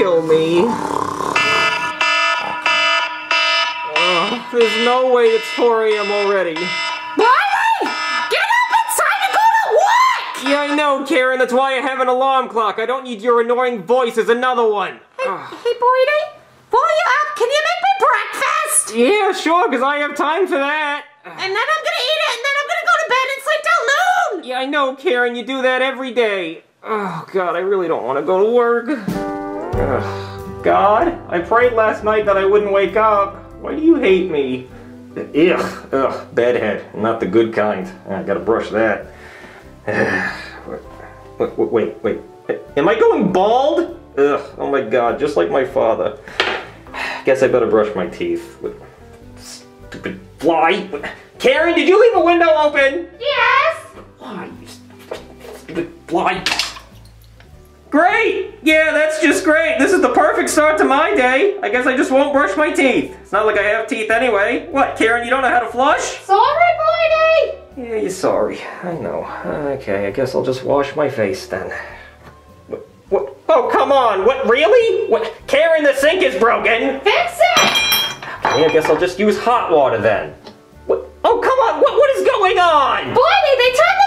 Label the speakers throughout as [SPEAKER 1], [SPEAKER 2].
[SPEAKER 1] kill me. Oh, there's no way it's 4 a.m. already.
[SPEAKER 2] Boily! Get up! It's time to go to work!
[SPEAKER 1] Yeah, I know, Karen. That's why I have an alarm clock. I don't need your annoying voice as another one.
[SPEAKER 2] Hey, hey Boily, while you're up, can you make me breakfast?
[SPEAKER 1] Yeah, sure, because I have time for that.
[SPEAKER 2] And then I'm gonna eat it, and then I'm gonna go to bed and sleep till noon!
[SPEAKER 1] Yeah, I know, Karen. You do that every day. Oh, God, I really don't want to go to work. Ugh. God, I prayed last night that I wouldn't wake up. Why do you hate me? Ugh, ugh, bedhead. Not the good kind. I gotta brush that. wait, wait, wait, wait. Am I going bald? Ugh, oh my God, just like my father. Guess I better brush my teeth. Stupid fly. Karen, did you leave a window open?
[SPEAKER 2] Yes!
[SPEAKER 1] Why, you stupid fly. Great! Yeah, that's just great. This is the perfect start to my day. I guess I just won't brush my teeth. It's not like I have teeth anyway. What, Karen, you don't know how to flush?
[SPEAKER 2] Sorry, Boily!
[SPEAKER 1] Yeah, you're sorry. I know. Okay, I guess I'll just wash my face then. What? what? Oh, come on! What, really? What? Karen, the sink is broken!
[SPEAKER 2] Fix it!
[SPEAKER 1] Okay, I guess I'll just use hot water then. What? Oh, come on! What, what is going on?
[SPEAKER 2] Boily, they turned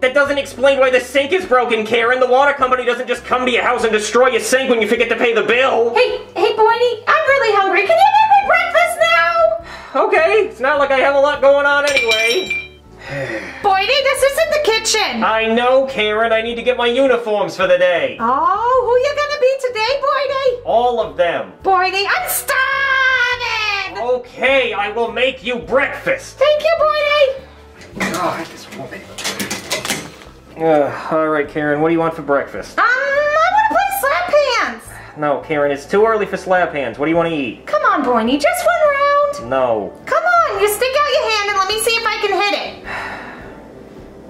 [SPEAKER 1] That doesn't explain why the sink is broken, Karen. The water company doesn't just come to your house and destroy your sink when you forget to pay the bill.
[SPEAKER 2] Hey, hey, Boily, I'm really hungry. Can you make me breakfast now?
[SPEAKER 1] Okay, it's not like I have a lot going on anyway.
[SPEAKER 2] Boily, this isn't the kitchen.
[SPEAKER 1] I know, Karen. I need to get my uniforms for the day.
[SPEAKER 2] Oh, who are you gonna be today, Boily?
[SPEAKER 1] All of them.
[SPEAKER 2] Boily, I'm starving!
[SPEAKER 1] Okay, I will make you breakfast.
[SPEAKER 2] Thank you, Boily.
[SPEAKER 1] God, this woman. Uh, all right, Karen. What do you want for breakfast?
[SPEAKER 2] Um, I wanna play slap hands.
[SPEAKER 1] No, Karen. It's too early for slap hands. What do you want to eat?
[SPEAKER 2] Come on, Boily, just one round.
[SPEAKER 1] No.
[SPEAKER 2] Come on, you stick out your hand and let me see if I can hit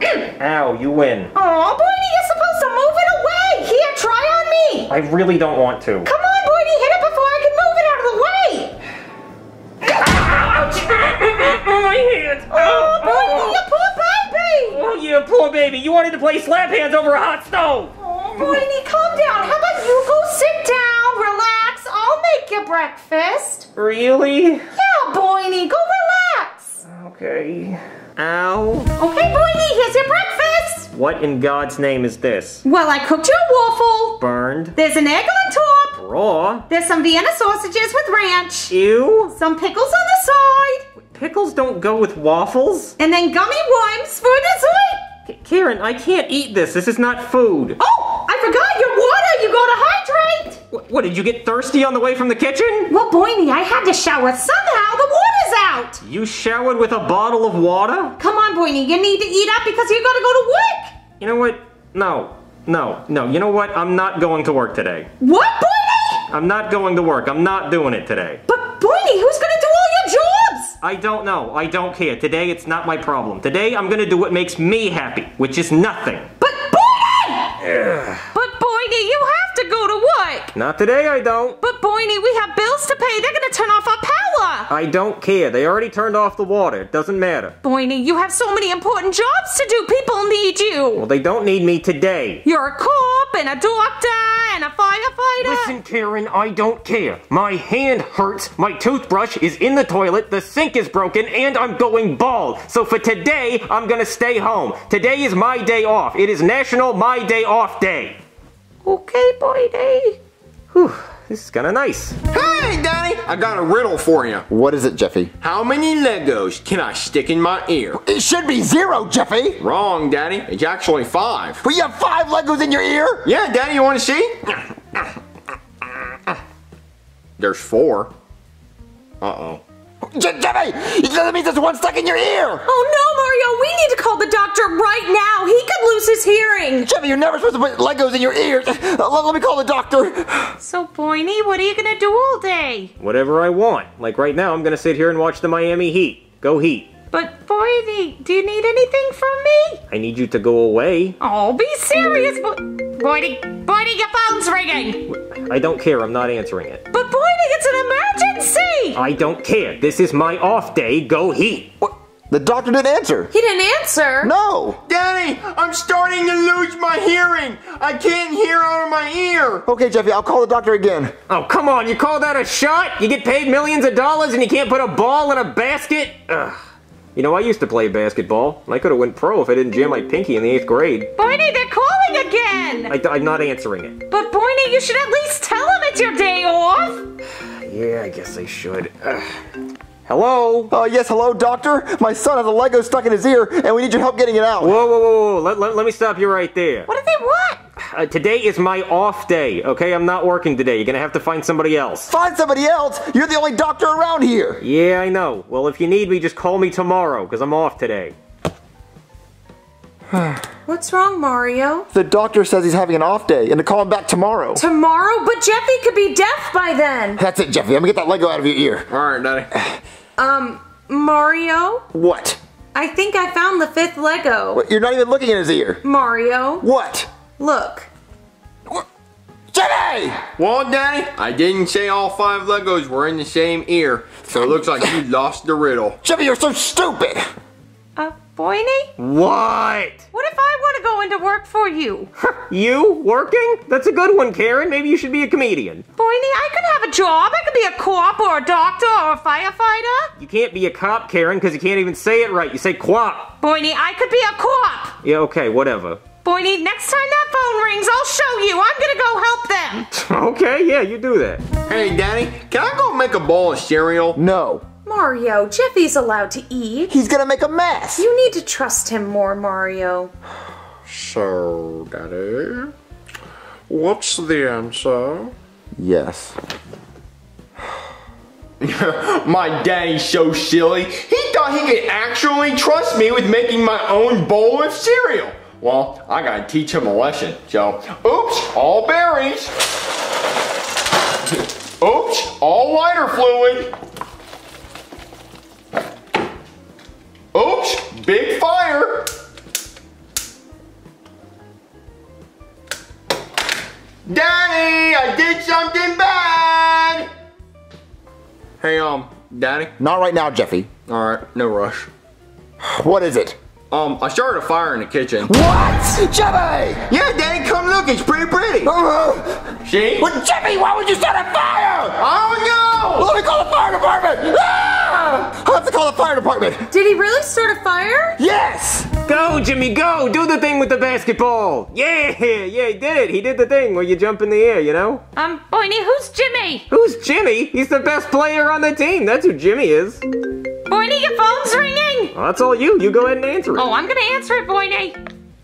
[SPEAKER 2] it.
[SPEAKER 1] Ow, you win.
[SPEAKER 2] Oh, Boiny, you're supposed to move it away. Here, try on me.
[SPEAKER 1] I really don't want to.
[SPEAKER 2] Come on, Boiny, hit it before I can move it out of the way.
[SPEAKER 1] my hand!
[SPEAKER 2] Oh, Boily, you poor baby.
[SPEAKER 1] You poor baby. You wanted to play slap hands over a hot stove.
[SPEAKER 2] Oh, Boily, calm down. How about you go sit down, relax. I'll make you breakfast.
[SPEAKER 1] Really?
[SPEAKER 2] Yeah, Boily, go relax.
[SPEAKER 1] Okay. Ow.
[SPEAKER 2] Okay, Boily, here's your breakfast.
[SPEAKER 1] What in God's name is this?
[SPEAKER 2] Well, I cooked you a waffle.
[SPEAKER 1] Burned?
[SPEAKER 2] There's an egg on top.
[SPEAKER 1] Raw?
[SPEAKER 2] There's some Vienna sausages with ranch.
[SPEAKER 1] Ew?
[SPEAKER 2] Some pickles on the side.
[SPEAKER 1] Pickles don't go with waffles?
[SPEAKER 2] And then gummy worms for dessert.
[SPEAKER 1] Karen, I can't eat this. This is not food.
[SPEAKER 2] Oh, I forgot your water. You gotta hydrate.
[SPEAKER 1] Wh- What, did you get thirsty on the way from the kitchen?
[SPEAKER 2] Well, Boiny, I had to shower somehow. The water's out.
[SPEAKER 1] You showered with a bottle of water?
[SPEAKER 2] Come on, Boiny, you need to eat up because you gotta go to work.
[SPEAKER 1] You know what? No. No. No. You know what? I'm not going to work today.
[SPEAKER 2] What, Boiny?
[SPEAKER 1] I'm not going to work. I'm not doing it today.
[SPEAKER 2] But Boiny, who's gonna do all?
[SPEAKER 1] I don't know. I don't care. Today it's not my problem. Today I'm gonna do what makes me happy, which is nothing.
[SPEAKER 2] But Boiny! But Boiny, you have to go to work.
[SPEAKER 1] Not today I don't.
[SPEAKER 2] But Boiny, we have bills to pay. They're gonna turn off our power.
[SPEAKER 1] I don't care. They already turned off the water. It doesn't matter.
[SPEAKER 2] Boiny, you have so many important jobs to do. People need you.
[SPEAKER 1] Well, they don't need me today.
[SPEAKER 2] You're a cop and a doctor and a firefighter.
[SPEAKER 1] Listen, Karen, I don't care. My hand hurts, my toothbrush is in the toilet, the sink is broken, and I'm going bald. So for today, I'm gonna stay home. Today is my day off. It is National My Day Off Day.
[SPEAKER 2] Okay, Boiny.
[SPEAKER 1] Whew, this is kinda nice.
[SPEAKER 3] Hey, Daddy! I got a riddle for you.
[SPEAKER 4] What is it, Jeffy?
[SPEAKER 3] How many Legos can I stick in my ear?
[SPEAKER 4] It should be zero, Jeffy.
[SPEAKER 3] Wrong, Daddy. It's actually five.
[SPEAKER 4] But you have five Legos in your ear?
[SPEAKER 3] Yeah, Daddy, you want to see? There's four. Uh-oh.
[SPEAKER 4] Je- Jeffy, that means there's one stuck in your ear.
[SPEAKER 2] Oh no, Mario, we need to call the doctor right now. He could lose his hearing.
[SPEAKER 4] Jeffy, you're never supposed to put Legos in your ears. Uh, let, let me call the doctor.
[SPEAKER 2] So, Boiny, what are you gonna do all day?
[SPEAKER 1] Whatever I want. Like right now, I'm gonna sit here and watch the Miami Heat. Go Heat.
[SPEAKER 2] But, Boiny, do you need anything from me?
[SPEAKER 1] I need you to go away.
[SPEAKER 2] Oh, be serious, Bo- Boiny. Boiny, your phone's ringing.
[SPEAKER 1] I don't care. I'm not answering it.
[SPEAKER 2] But, Boiny, it's an emergency.
[SPEAKER 1] I don't care. This is my off day. Go Heat.
[SPEAKER 4] What?
[SPEAKER 5] The doctor didn't answer.
[SPEAKER 2] He didn't answer.
[SPEAKER 5] No.
[SPEAKER 3] Danny, I'm starting to lose my hearing. I can't hear out of my ear.
[SPEAKER 5] Okay, Jeffy, I'll call the doctor again.
[SPEAKER 1] Oh, come on, you call that a shot? You get paid millions of dollars and you can't put a ball in a basket? Ugh. You know, I used to play basketball. and I could have went pro if I didn't jam my pinky in the eighth grade.
[SPEAKER 2] Boiny, they're calling again.
[SPEAKER 1] I, I'm not answering it.
[SPEAKER 2] But Boiny, you should at least tell him it's your day off.
[SPEAKER 1] Yeah, I guess I should. Ugh. Hello?
[SPEAKER 5] Uh, yes, hello, doctor. My son has a Lego stuck in his ear, and we need your help getting it out.
[SPEAKER 1] Whoa, whoa, whoa, whoa. Let, let, let me stop you right there.
[SPEAKER 2] What do they want?
[SPEAKER 1] Uh, today is my off day, okay? I'm not working today. You're gonna have to find somebody else.
[SPEAKER 5] Find somebody else. You're the only doctor around here.
[SPEAKER 1] Yeah, I know. Well, if you need me, just call me tomorrow, because I'm off today.
[SPEAKER 2] What's wrong, Mario?
[SPEAKER 5] The doctor says he's having an off day and to call him back tomorrow.
[SPEAKER 2] Tomorrow? But Jeffy could be deaf by then.
[SPEAKER 5] That's it, Jeffy. I'm gonna get that Lego out of your ear.
[SPEAKER 3] All right, Daddy.
[SPEAKER 2] Um, Mario?
[SPEAKER 5] What?
[SPEAKER 2] I think I found the fifth Lego.
[SPEAKER 5] What? You're not even looking in his ear.
[SPEAKER 2] Mario,
[SPEAKER 5] What?
[SPEAKER 2] look.
[SPEAKER 5] What? Jeffy!
[SPEAKER 3] Well, Daddy, I didn't say all five Legos were in the same ear, so it looks like you lost the riddle.
[SPEAKER 5] Jeffy, you're so stupid.
[SPEAKER 2] Uh, Boiny?
[SPEAKER 1] What?
[SPEAKER 2] What if I want to go into work for you?
[SPEAKER 1] You? Working? That's a good one, Karen. Maybe you should be a comedian.
[SPEAKER 2] Boiny, I could have a job. I could be a cop or a doctor or a firefighter.
[SPEAKER 1] You can't be a cop, Karen, because you can't even say it right. You say quap.
[SPEAKER 2] Boiny, I could be a cop.
[SPEAKER 1] Yeah, okay, whatever.
[SPEAKER 2] Boiny, next time that phone rings, I'll show you. I'm gonna go help them.
[SPEAKER 1] Okay, yeah, you do that.
[SPEAKER 3] Hey, Daddy, can I go make a bowl of cereal?
[SPEAKER 5] No.
[SPEAKER 2] Mario, Jeffy's allowed to eat.
[SPEAKER 5] He's gonna make a mess.
[SPEAKER 2] You need to trust him more, Mario.
[SPEAKER 3] So, Daddy, what's the answer?
[SPEAKER 5] Yes.
[SPEAKER 3] My daddy's so silly. He thought he could actually trust me with making my own bowl of cereal. Well, I gotta teach him a lesson. So, oops, all berries. Oops, all lighter fluid. Daddy, I did something bad. Hey, um, Daddy.
[SPEAKER 5] Not right now, Jeffy.
[SPEAKER 3] All right, no rush.
[SPEAKER 5] What is it?
[SPEAKER 3] Um, I started a fire in the kitchen.
[SPEAKER 5] What? Jeffy!
[SPEAKER 3] Yeah, Daddy, come look. It's pretty pretty.
[SPEAKER 5] Uh,
[SPEAKER 3] See?
[SPEAKER 5] but Jeffy, why would you start a fire?
[SPEAKER 3] Oh
[SPEAKER 5] Let me call the fire department! Ah! I have to call the fire department.
[SPEAKER 2] Did he really start a fire?
[SPEAKER 5] Yes!
[SPEAKER 1] Go, Jimmy, go! Do the thing with the basketball! Yeah, yeah, he did it! He did the thing where you jump in the air, you know?
[SPEAKER 2] Um, Boiny, who's Jimmy?
[SPEAKER 1] Who's Jimmy? He's the best player on the team. That's who Jimmy is.
[SPEAKER 2] Boiny, your phone's ringing.
[SPEAKER 1] Well, that's all you. You go ahead and answer it.
[SPEAKER 2] Oh, I'm gonna answer it, Boiny.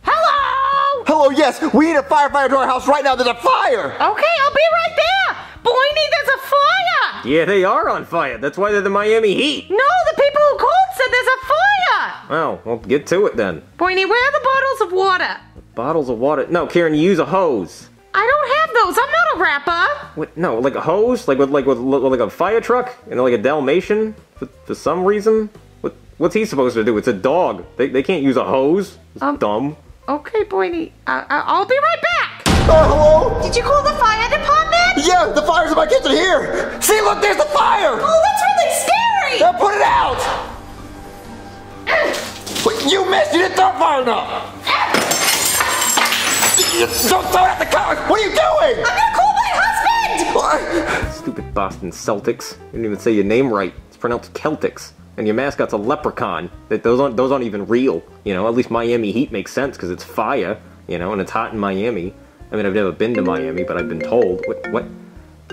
[SPEAKER 2] Hello?
[SPEAKER 5] Hello, yes, we need a firefighter to our house right now. There's a fire!
[SPEAKER 2] Okay, I'll be right there. Boiny, there's a fire.
[SPEAKER 1] Yeah, they are on fire. That's why they're the Miami Heat.
[SPEAKER 2] No, the people who called said there's a fire.
[SPEAKER 1] Oh, well, get to it then.
[SPEAKER 2] Boiny, where are the bottles of water?
[SPEAKER 1] Bottles of water. No, Karen, you use a hose.
[SPEAKER 2] I don't have those. I'm not a rapper.
[SPEAKER 1] What? No, like a hose, like with like with, with like a fire truck and like a Dalmatian for, for some reason. What what's he supposed to do? It's a dog. They, they can't use a hose. It's
[SPEAKER 2] Um,
[SPEAKER 1] dumb.
[SPEAKER 2] Okay, Boiny, I- I- I'll be right back.
[SPEAKER 5] Oh, hello?
[SPEAKER 2] Did you call the fire department?
[SPEAKER 5] Yeah, the fire's in my kitchen here! See, look, there's the fire!
[SPEAKER 2] Oh, that's really scary.
[SPEAKER 5] Now put it out! Wait, you missed! You didn't throw it far enough! Don't throw it at the car! What are you doing?
[SPEAKER 2] I'm gonna call my husband.
[SPEAKER 5] What?
[SPEAKER 1] Stupid Boston Celtics. You didn't even say your name right. It's pronounced Celtics. And your mascot's a leprechaun. That those aren't those aren't even real. You know, at least Miami Heat makes sense because it's fire. You know, and it's hot in Miami. I mean, I've never been to Miami, but I've been told. What? What?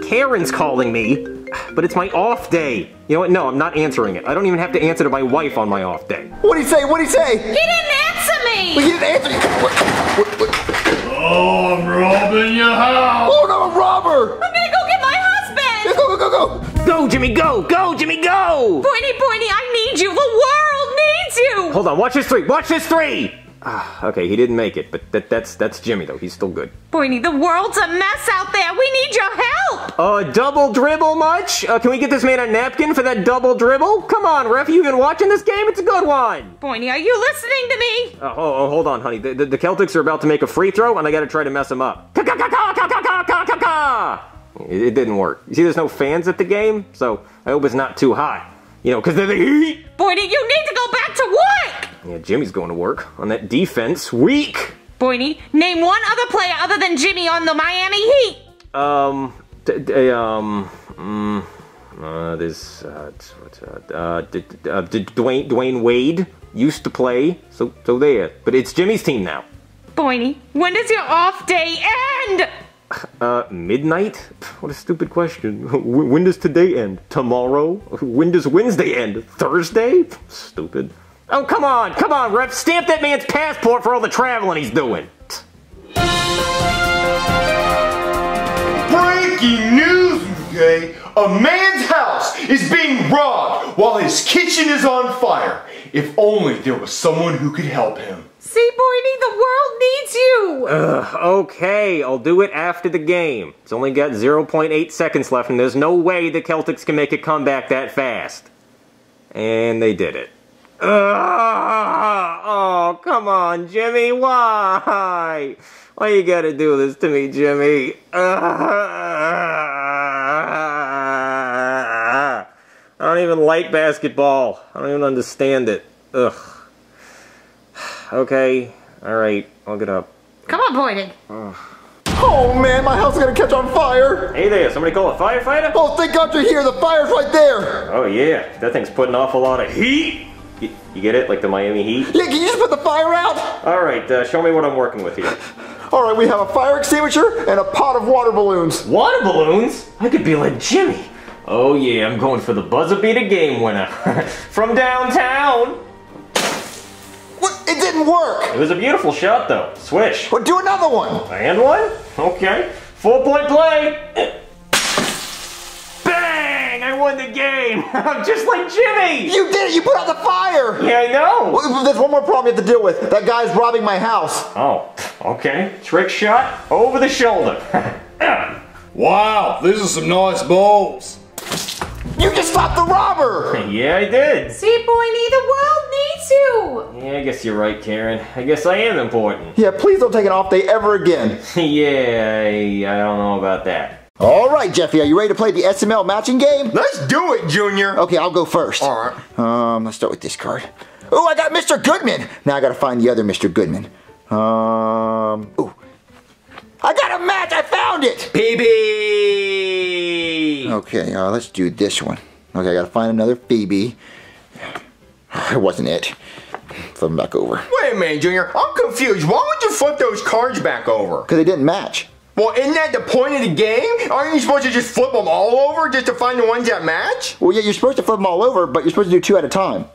[SPEAKER 1] Karen's calling me, but it's my off day. You know what? No, I'm not answering it. I don't even have to answer to my wife on my off day.
[SPEAKER 5] What'd he say? What'd he say?
[SPEAKER 2] He didn't answer me.
[SPEAKER 5] He didn't answer you. What, what, what?
[SPEAKER 6] Oh, I'm robbing your house!
[SPEAKER 5] Oh no, a robber!
[SPEAKER 2] I'm gonna go get my husband.
[SPEAKER 5] Go, go, go, go!
[SPEAKER 1] Go, Jimmy, go! Go, Jimmy, go!
[SPEAKER 2] Boiny, Boiny, I need you. The world needs you.
[SPEAKER 1] Hold on, watch this three. Watch this three. Ah, okay, he didn't make it, but that, that's that's Jimmy though. He's still good.
[SPEAKER 2] Boiny, the world's a mess out there. We need your help.
[SPEAKER 1] Uh, double dribble much? Uh, can we get this man a napkin for that double dribble? Come on, ref, you been watching this game? It's a good one.
[SPEAKER 2] Boiny, are you listening to me?
[SPEAKER 1] Uh, oh, oh, hold on, honey. The, the, the, Celtics are about to make a free throw, and I got to try to mess them up. It didn't work. You see, there's no fans at the game, so I hope it's not too hot. You know, because of the heat.
[SPEAKER 2] Boiny, you need to go back to what?
[SPEAKER 1] Yeah, Jimmy's going to work on that defense. Weak.
[SPEAKER 2] Boydie, name one other player other than Jimmy on the Miami Heat!
[SPEAKER 1] Um, um, mm, uh, there's, uh, uh, uh, uh, d- Dwyane, Dwyane Wade used to play, so, so there. But it's Jimmy's team now.
[SPEAKER 2] Boydie, when does your off day end?
[SPEAKER 1] Uh, midnight? What a stupid question. When does today end? Tomorrow? When does Wednesday end? Thursday? Stupid. Oh, come on, come on, Rep. Stamp that man's passport for all the traveling he's doing.
[SPEAKER 3] Breaking news, okay? A man's house is being robbed while his kitchen is on fire. If only there was someone who could help him.
[SPEAKER 2] See, Boydie, the world needs you!
[SPEAKER 1] Ugh, okay, I'll do it after the game. It's only got 0.8 seconds left, and there's no way the Celtics can make a comeback that fast. And they did it. Ugh, oh, come on, Jimmy, why? Why you gotta do this to me, Jimmy? Ugh. I don't even like basketball. I don't even understand it. Ugh. Okay, alright, I'll get up.
[SPEAKER 2] Come on, Boydie.
[SPEAKER 5] Oh man, my house is gonna catch on fire!
[SPEAKER 1] Hey there, somebody call a firefighter?
[SPEAKER 5] Oh, thank God you're here. The fire's right there.
[SPEAKER 1] Oh yeah, that thing's putting off a lot of heat. You, get it, like the Miami Heat?
[SPEAKER 5] Yeah, can you just put the fire out?
[SPEAKER 1] All right, uh, show me what I'm working with here.
[SPEAKER 5] All right, we have a fire extinguisher and a pot of water balloons.
[SPEAKER 1] Water balloons? I could be like Jimmy. Oh yeah, I'm going for the buzzer beater game winner from downtown.
[SPEAKER 5] What? It didn't work.
[SPEAKER 1] It was a beautiful shot though. Swish.
[SPEAKER 5] But do another one.
[SPEAKER 1] And one? Okay. Four point play. Bang! I won the game. I'm just like Jimmy.
[SPEAKER 5] You did it. You put out the fire.
[SPEAKER 1] Yeah, I know.
[SPEAKER 5] Well, There's one more problem you have to deal with. That guy's robbing my house.
[SPEAKER 1] Oh, okay. Trick shot over the shoulder.
[SPEAKER 6] Wow, these are some nice balls.
[SPEAKER 5] You just stopped the robber.
[SPEAKER 1] yeah, I did.
[SPEAKER 2] See, Boydie, the world needs you!
[SPEAKER 1] Yeah, I guess you're right, Karen. I guess I am important.
[SPEAKER 5] Yeah, please don't take an off day ever again.
[SPEAKER 1] yeah, I, I don't know about that.
[SPEAKER 5] All right, Jeffy, are you ready to play the SML matching game?
[SPEAKER 3] Let's do it, Junior.
[SPEAKER 5] Okay, I'll go first.
[SPEAKER 3] All right.
[SPEAKER 5] Um, let's start with this card. Oh, I got Mr. Goodman. Now I gotta find the other Mr. Goodman. Um, ooh. I got a match. I found it.
[SPEAKER 3] PB.
[SPEAKER 5] Okay, uh, let's do this one. Okay, I gotta find another Phoebe. It wasn't it. Flip them back over.
[SPEAKER 3] Wait a minute, Junior. I'm confused. Why would you flip those cards back over?
[SPEAKER 5] Because they didn't match.
[SPEAKER 3] Well, isn't that the point of the game? Aren't you supposed to just flip them all over just to find the ones that match?
[SPEAKER 5] Well, yeah, you're supposed to flip them all over, but you're supposed to do two at a time.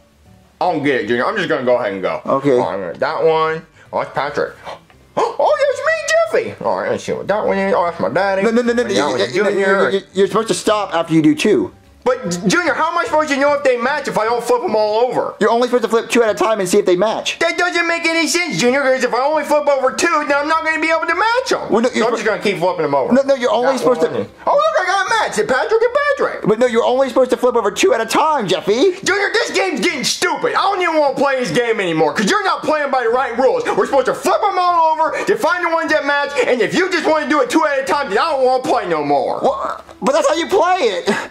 [SPEAKER 3] I don't get it, Junior. I'm just gonna go ahead and go.
[SPEAKER 5] Okay.
[SPEAKER 3] Right, that one. Oh, that's Patrick. Oh, there's me, Jeffy. All right, let's see what that one is. Oh, that's my daddy.
[SPEAKER 5] No, no, no, no.
[SPEAKER 3] And that one's
[SPEAKER 5] you- you-
[SPEAKER 3] Junior.
[SPEAKER 5] you- You're supposed to stop after you do two.
[SPEAKER 3] But Junior, how am I supposed to know if they match if I don't flip them all over?
[SPEAKER 5] You're only supposed to flip two at a time and see if they match.
[SPEAKER 3] That doesn't make any sense, Junior, because if I only flip over two, then I'm not going to be able to match them.
[SPEAKER 5] Well, no,
[SPEAKER 3] so I'm just going to keep flipping them over.
[SPEAKER 5] No, no, you're only
[SPEAKER 3] That
[SPEAKER 5] supposed to-
[SPEAKER 3] Oh, look, I got a match. It's Patrick and Patrick.
[SPEAKER 5] But no, you're only supposed to flip over two at a time, Jeffy.
[SPEAKER 3] Junior, this game's getting stupid. I don't even want to play this game anymore because you're not playing by the right rules. We're supposed to flip them all over to find the ones that match, and if you just want to do it two at a time, then I don't want to play no more.
[SPEAKER 5] Well, but that's how you play it.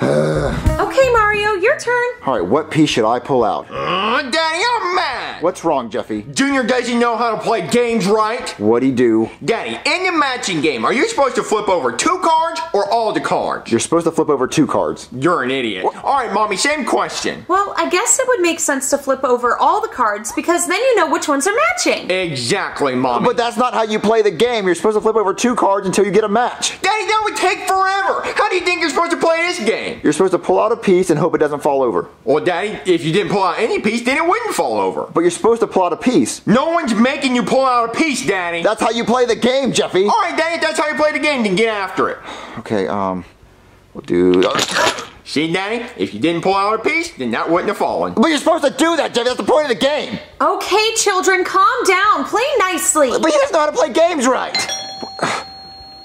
[SPEAKER 2] Okay, Mario, your turn.
[SPEAKER 5] All right, what piece should I pull out?
[SPEAKER 3] Uh, Daddy, I'm mad.
[SPEAKER 5] What's wrong, Jeffy?
[SPEAKER 3] Junior doesn't know how to play games right.
[SPEAKER 5] What'd he do?
[SPEAKER 3] Daddy, in the matching game, are you supposed to flip over two cards or all the cards?
[SPEAKER 5] You're supposed to flip over two cards.
[SPEAKER 3] You're an idiot. All right, mommy, same question.
[SPEAKER 2] Well, I guess it would make sense to flip over all the cards because then you know which ones are matching.
[SPEAKER 3] Exactly, mommy.
[SPEAKER 5] But that's not how you play the game. You're supposed to flip over two cards until you get a match.
[SPEAKER 3] Daddy, that would take forever. How do you think you're supposed to play this game?
[SPEAKER 5] You're supposed to pull out a piece and hope it doesn't fall over.
[SPEAKER 3] Well, Daddy, if you didn't pull out any piece, then it wouldn't fall over.
[SPEAKER 5] But you're supposed to pull out a piece.
[SPEAKER 3] No one's making you pull out a piece, Daddy.
[SPEAKER 5] That's how you play the game, Jeffy.
[SPEAKER 3] All right, Daddy, if that's how you play the game, then get after it.
[SPEAKER 5] Okay, um, we'll do.
[SPEAKER 3] See, Daddy, if you didn't pull out a piece, then that wouldn't have fallen.
[SPEAKER 5] But you're supposed to do that, Jeffy. That's the point of the game.
[SPEAKER 2] Okay, children, calm down. Play nicely.
[SPEAKER 5] But he doesn't know how to play games right.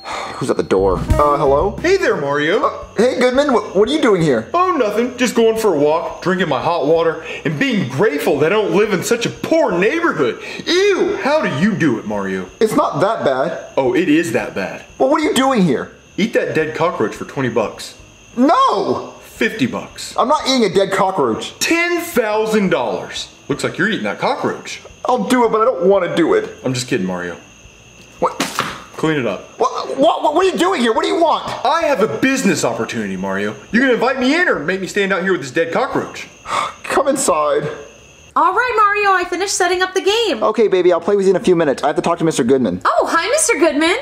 [SPEAKER 5] Who's at the door? Uh, hello?
[SPEAKER 6] Hey there, Mario.
[SPEAKER 5] Hey, Goodman, what, what are you doing here?
[SPEAKER 6] oh, nothing. Just going for a walk, drinking my hot water, and being grateful that I don't live in such a poor neighborhood. Ew! How do you do it, Mario?
[SPEAKER 5] It's not that bad.
[SPEAKER 6] Oh, it is that bad.
[SPEAKER 5] Well, what are you doing here?
[SPEAKER 6] Eat that dead cockroach for 20 bucks.
[SPEAKER 5] No!
[SPEAKER 6] 50 bucks.
[SPEAKER 5] I'm not eating a dead cockroach.
[SPEAKER 6] $10,000. Looks like you're eating that cockroach.
[SPEAKER 5] I'll do it, but I don't want to do it.
[SPEAKER 6] I'm just kidding, Mario.
[SPEAKER 5] What?
[SPEAKER 6] Clean it up.
[SPEAKER 5] What, what, what are you doing here? What do you want?
[SPEAKER 6] I have a business opportunity, Mario. You gonna invite me in or make me stand out here with this dead cockroach?
[SPEAKER 5] Come inside.
[SPEAKER 2] All right, Mario, I finished setting up the game.
[SPEAKER 5] Okay, baby, I'll play with you in a few minutes. I have to talk to Mr. Goodman.
[SPEAKER 2] Oh, hi, Mr. Goodman.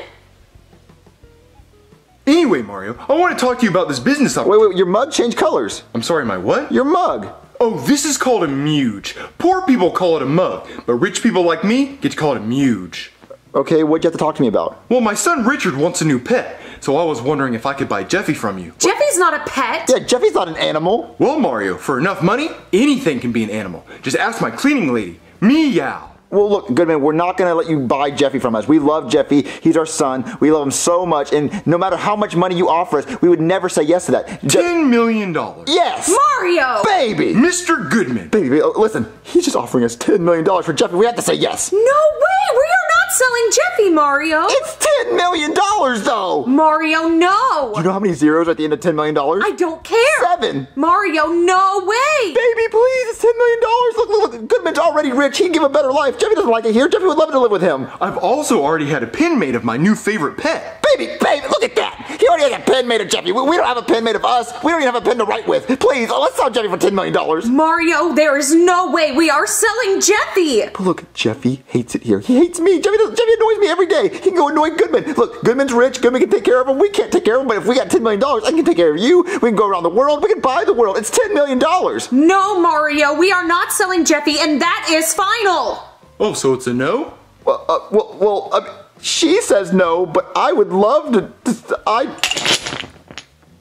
[SPEAKER 6] Anyway, Mario, I want to talk to you about this business opportunity.
[SPEAKER 5] Wait,
[SPEAKER 6] opportunity.
[SPEAKER 5] wait, your mug changed colors.
[SPEAKER 6] I'm sorry, my what?
[SPEAKER 5] Your mug.
[SPEAKER 6] Oh, this is called a muge. Poor people call it a mug, but rich people like me get to call it a muge.
[SPEAKER 5] Okay, what'd you have to talk to me about?
[SPEAKER 6] Well, my son Richard wants a new pet, so I was wondering if I could buy Jeffy from you.
[SPEAKER 2] Jeffy's not a pet.
[SPEAKER 5] Yeah, Jeffy's not an animal.
[SPEAKER 6] Well, Mario, for enough money, anything can be an animal. Just ask my cleaning lady, Meow.
[SPEAKER 5] Well, look, Goodman, we're not gonna let you buy Jeffy from us. We love Jeffy. He's our son. We love him so much, and no matter how much money you offer us, we would never say yes to that. Je-
[SPEAKER 6] Ten million dollars.
[SPEAKER 5] yes,
[SPEAKER 2] Mario!
[SPEAKER 5] baby.
[SPEAKER 6] Mr. Goodman.
[SPEAKER 5] Baby, uh, listen, he's just offering us $10 million for Jeffy. We have to say yes.
[SPEAKER 2] No way! We are not selling Jeffy, Mario!
[SPEAKER 5] It's $10 million, though.
[SPEAKER 2] Mario, no!
[SPEAKER 5] Do you know how many zeros are at the end of $10 million?
[SPEAKER 2] I don't care!
[SPEAKER 5] Seven.
[SPEAKER 2] Mario, no way!
[SPEAKER 5] Baby, please, it's $10 million. Look, look, look, Goodman's already rich. He'd give a better life. Jeffy doesn't like it here. Jeffy would love to live with him.
[SPEAKER 6] I've also already had a pin made of my new favorite pet.
[SPEAKER 5] Baby, baby, look at that. He already has a pen made of Jeffy. We, we don't have a pen made of us. We don't even have a pen to write with. Please, let's sell Jeffy for $10 million.
[SPEAKER 2] Mario, there is no way we are selling Jeffy!
[SPEAKER 5] But look, Jeffy hates it here. He hates me. Jeffy, Jeffy annoys me every day. He can go annoy Goodman. Look, Goodman's rich. Goodman can take care of him. We can't take care of him. But if we got $10 million, I can take care of you. We can go around the world. We can buy the world. It's $10 million.
[SPEAKER 2] No, Mario, we are not selling Jeffy, and that is final!
[SPEAKER 6] Oh, so it's a no?
[SPEAKER 5] Well, uh, well, well uh, she says no, but I would love to. to I.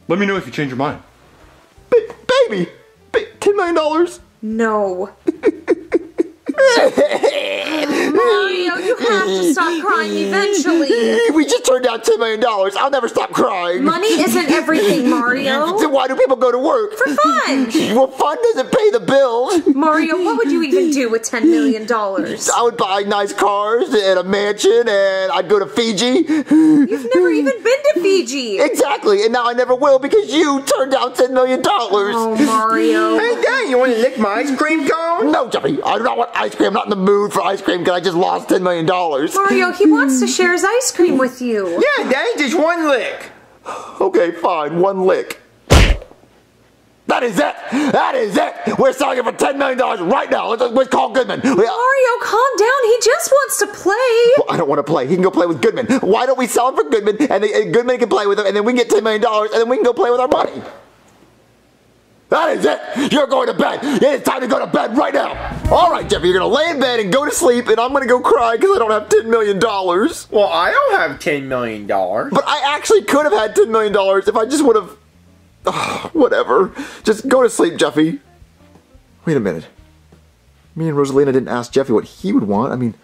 [SPEAKER 6] Let me know if you change your mind.
[SPEAKER 5] Ba- baby! Ba- $10 million.
[SPEAKER 2] No. Mario, you have to stop crying eventually.
[SPEAKER 5] We just turned down $10 million. I'll never stop crying.
[SPEAKER 2] Money isn't everything, Mario.
[SPEAKER 5] Then why do people go to work?
[SPEAKER 2] For fun.
[SPEAKER 5] Well, fun doesn't pay the bills.
[SPEAKER 2] Mario, what would you even do with $10 million?
[SPEAKER 5] I would buy nice cars and a mansion, and I'd go to Fiji.
[SPEAKER 2] You've never even been to Fiji.
[SPEAKER 5] Exactly, and now I never will because you turned down $10 million.
[SPEAKER 2] Oh, Mario.
[SPEAKER 3] Hey, Dad, you want to lick my ice cream cone?
[SPEAKER 5] No, Jeffy, I do not want ice cream. I'm not in the mood for ice cream because I just lost $10 million.
[SPEAKER 2] Mario, he wants to share his ice cream with you.
[SPEAKER 3] Yeah, Daddy, just one lick.
[SPEAKER 5] Okay, fine, one lick. That is it! That is it! We're selling it for $10 million right now. Let's, let's call Goodman. We- uh,
[SPEAKER 2] Mario, calm down. He just wants to play.
[SPEAKER 5] Well, I don't want to play. He can go play with Goodman. Why don't we sell him for Goodman and, they, and Goodman can play with him and then we can get $10 million and then we can go play with our money? That is it. You're going to bed. It is time to go to bed right now. All right, Jeffy, you're going to lay in bed and go to sleep and I'm going to go cry because I don't have $10 million.
[SPEAKER 3] Well, I don't have $10 million.
[SPEAKER 5] But I actually could have had $10 million if I just would have. Ugh, whatever. Just go to sleep, Jeffy. Wait a minute. Me and Rosalina didn't ask Jeffy what he would want. I mean,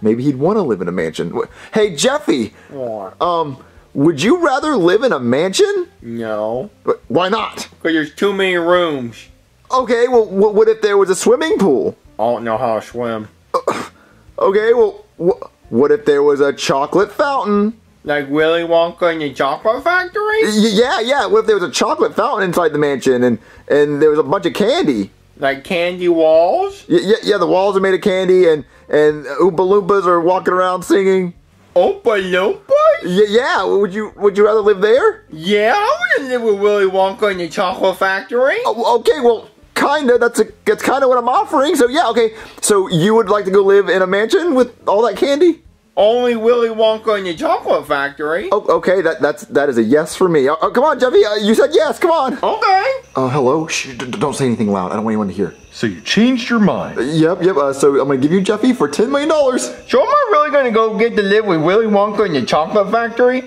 [SPEAKER 5] maybe he'd want to live in a mansion. Hey, Jeffy!
[SPEAKER 3] What?
[SPEAKER 5] Um, would you rather live in a mansion?
[SPEAKER 3] No.
[SPEAKER 5] Wh- Why not?
[SPEAKER 3] Because there's too many rooms.
[SPEAKER 5] Okay, well, what if there was a swimming pool?
[SPEAKER 3] I don't know how to swim.
[SPEAKER 5] Uh, okay, well, wh- what if there was a chocolate fountain?
[SPEAKER 3] Like Willy Wonka in the Chocolate Factory?
[SPEAKER 5] Y- yeah, yeah. What if there was a chocolate fountain inside the mansion and and there was a bunch of candy?
[SPEAKER 3] Like candy walls?
[SPEAKER 5] Y- yeah, yeah. The walls are made of candy and and Oompa Loompas are walking around singing.
[SPEAKER 3] Opa Loompa?
[SPEAKER 5] Y- yeah. Would you would you rather live there?
[SPEAKER 3] Yeah, I want to live with Willy Wonka in the Chocolate Factory.
[SPEAKER 5] Oh, okay, well, kinda. That's a that's kind of what I'm offering. So yeah, okay. So you would like to go live in a mansion with all that candy?
[SPEAKER 3] Only Willy Wonka in the Chocolate Factory.
[SPEAKER 5] Oh, okay. That that's that is a yes for me. Oh, oh, come on, Jeffy. Uh, you said yes. Come on.
[SPEAKER 3] Okay.
[SPEAKER 5] Oh, hello. Shh, don't say anything loud. I don't want anyone to hear.
[SPEAKER 6] So you changed your mind.
[SPEAKER 5] Yep, yep. Uh, so I'm gonna give you Jeffy for ten million dollars.
[SPEAKER 3] So am I really gonna go get to live with Willy Wonka in the Chocolate Factory?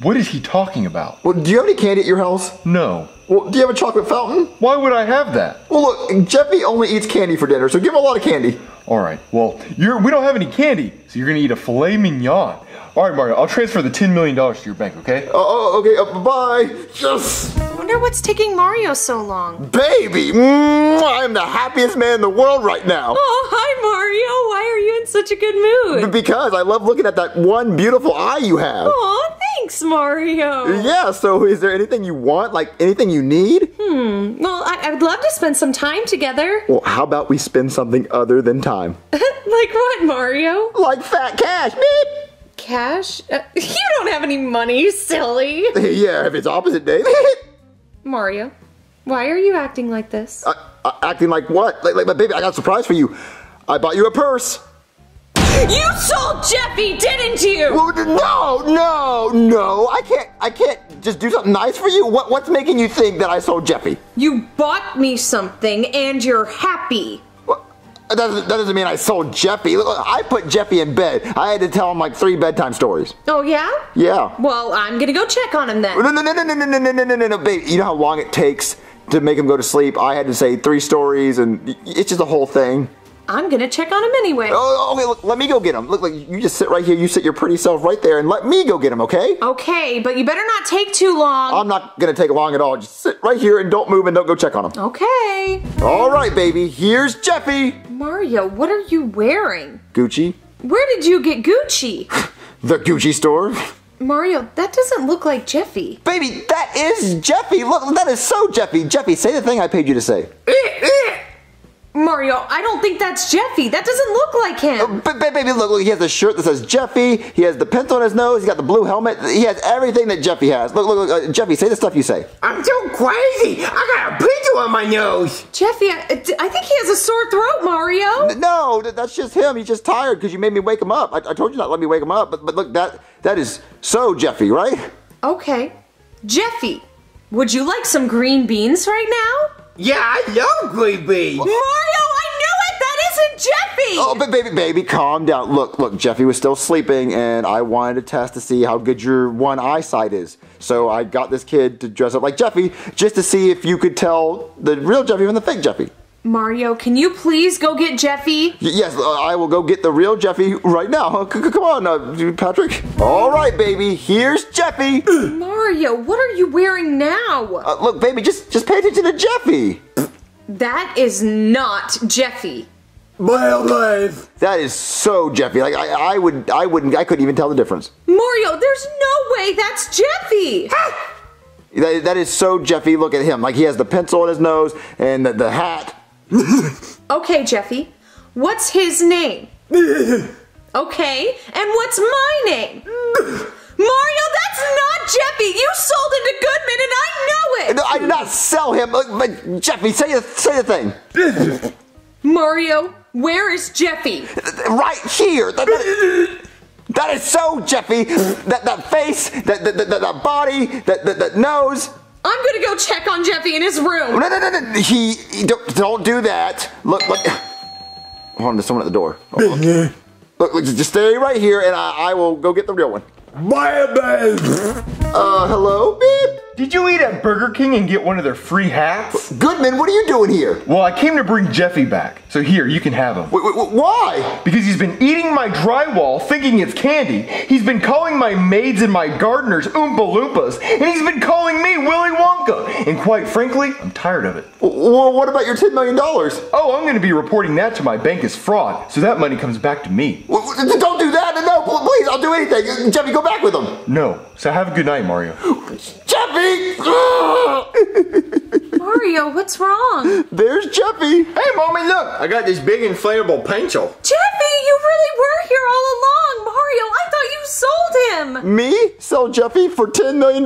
[SPEAKER 6] What is he talking about?
[SPEAKER 5] Well, do you have any candy at your house?
[SPEAKER 6] No.
[SPEAKER 5] Well, do you have a chocolate fountain?
[SPEAKER 6] Why would I have that?
[SPEAKER 5] Well, look, Jeffy only eats candy for dinner, so give him a lot of candy.
[SPEAKER 6] All right. Well, you're we don't have any candy, so you're gonna eat a filet mignon. All right, Mario. I'll transfer the ten million dollars to your bank. Okay?
[SPEAKER 5] Oh, oh okay. Uh, bye. Yes,
[SPEAKER 2] I wonder what's taking Mario so long.
[SPEAKER 5] baby. Mm, I'm the happiest man in the world right now.
[SPEAKER 2] Oh, hi, Mario. Why are you in such a good mood?
[SPEAKER 5] Because I love looking at that one beautiful eye you have.
[SPEAKER 2] Aw, Thanks, Mario.
[SPEAKER 5] Yeah, so is there anything you want? Like anything you need? Hmm.
[SPEAKER 2] Well, I, I would love to spend some time together.
[SPEAKER 5] Well, how about we spend something other than time?
[SPEAKER 2] like what, Mario?
[SPEAKER 5] Like fat cash, beep!
[SPEAKER 2] Cash? Uh, you don't have any money, silly.
[SPEAKER 5] yeah, if it's opposite day.
[SPEAKER 2] Mario, why are you acting like this?
[SPEAKER 5] uh, uh, acting like what? Like, like, but baby, I got a surprise for you. I bought you a purse.
[SPEAKER 2] You sold Jeffy, didn't you?
[SPEAKER 5] Well, No, no, no. I can't. I can't just do something nice for you. What, what's making you think that I sold Jeffy?
[SPEAKER 2] You bought me something and you're happy.
[SPEAKER 5] What? That doesn't, that doesn't mean I sold Jeffy. I put Jeffy in bed. I had to tell him like three bedtime stories.
[SPEAKER 2] Oh, yeah?
[SPEAKER 5] Yeah.
[SPEAKER 2] Well, I'm gonna go check on him then.
[SPEAKER 5] No, no, no, no, no, no, no, no, no, no, no, no, babe. You know how long it takes to make him go to sleep? I had to say three stories, and it's just a whole thing.
[SPEAKER 2] I'm gonna check on him anyway.
[SPEAKER 5] Oh, oh okay, look, let me go get him. Look, like you just sit right here. You sit your pretty self right there, and let me go get him, okay?
[SPEAKER 2] Okay, but you better not take too long.
[SPEAKER 5] I'm not gonna take long at all. Just sit right here and don't move and don't go check on him.
[SPEAKER 2] okay.
[SPEAKER 5] All right, baby. Here's Jeffy.
[SPEAKER 2] Mario, what are you wearing?
[SPEAKER 5] Gucci.
[SPEAKER 2] Where did you get Gucci?
[SPEAKER 5] The Gucci store.
[SPEAKER 2] Mario, that doesn't look like Jeffy.
[SPEAKER 5] Baby, that is Jeffy. Look, that is so Jeffy. Jeffy, say the thing I paid you to say.
[SPEAKER 2] Mario, I don't think that's Jeffy. That doesn't look like him.
[SPEAKER 5] But, but baby, look, look, he has the shirt that says Jeffy. He has the pencil on his nose. He's got the blue helmet. He has everything that Jeffy has. Look, look, look. Uh, Jeffy, say the stuff you say.
[SPEAKER 3] I'm so crazy. I got a pencil on my nose.
[SPEAKER 2] Jeffy, I, I think he has a sore throat, Mario.
[SPEAKER 5] No, that's just him. He's just tired because you made me wake him up. I, I told you not to let me wake him up. But, but look, that that is so Jeffy, right?
[SPEAKER 2] Okay. Jeffy, would you like some green beans right now?
[SPEAKER 3] Yeah, I love green beans.
[SPEAKER 2] Mario, I knew it! That isn't Jeffy!
[SPEAKER 5] Oh, but baby, baby, calm down. Look, look, Jeffy was still sleeping, and I wanted to test to see how good your one eyesight is. So I got this kid to dress up like Jeffy just to see if you could tell the real Jeffy from the fake Jeffy.
[SPEAKER 2] Mario, can you please go get Jeffy?
[SPEAKER 5] Y- Yes, uh, I will go get the real Jeffy right now. C- c- come on, uh, Patrick. All right, baby, here's Jeffy.
[SPEAKER 2] Mario, what are you wearing now?
[SPEAKER 5] Uh, look, baby, just just pay attention to Jeffy.
[SPEAKER 2] That is not Jeffy.
[SPEAKER 3] Wild life.
[SPEAKER 5] That is so Jeffy. Like I, I would, I wouldn't, I couldn't even tell the difference.
[SPEAKER 2] Mario, there's no way that's Jeffy!
[SPEAKER 5] That, that is so Jeffy. Look at him. Like he has the pencil on his nose and the, the hat.
[SPEAKER 2] Okay, Jeffy, what's his name? Okay, and what's my name? Mario, that's not Jeffy! You sold him to Goodman and I know it!
[SPEAKER 5] No, I did not sell him. But Jeffy, say the say the thing.
[SPEAKER 2] Mario, where is Jeffy?
[SPEAKER 5] Right here. That, that- that is so Jeffy. That that face, that that, that, that body, that, that that nose.
[SPEAKER 2] I'm gonna go check on Jeffy in his room.
[SPEAKER 5] No, no, no, no. He, he don't, don't do that. Look, look. Hold on, there's someone at the door. Oh, look. look, look, just stay right here, and I, I will go get the real one.
[SPEAKER 3] Wild life.
[SPEAKER 5] Uh, hello, beep.
[SPEAKER 6] Did you eat at Burger King and get one of their free hats?
[SPEAKER 5] Goodman, what are you doing here?
[SPEAKER 6] Well, I came to bring Jeffy back. So here, you can have him.
[SPEAKER 5] Wait, wait, wait, why?
[SPEAKER 6] Because he's been eating my drywall thinking it's candy. He's been calling my maids and my gardeners Oompa Loompas. And he's been calling me Willy Wonka. And quite frankly, I'm tired of it.
[SPEAKER 5] Well, what about your $10 million?
[SPEAKER 6] Oh, I'm going to be reporting that to my bank as fraud. So that money comes back to me.
[SPEAKER 5] Well, Don't do that. No, please, I'll do anything. Jeffy, go back with him.
[SPEAKER 6] No. So have a good night, Mario.
[SPEAKER 5] Jeffy!
[SPEAKER 2] Mario, what's wrong?
[SPEAKER 5] There's Jeffy.
[SPEAKER 3] Hey, mommy, look. I got this big inflatable pencil.
[SPEAKER 2] Jeffy, you really were here all along! Mario, I thought you sold him!
[SPEAKER 5] Me? Sell Jeffy for $10 million?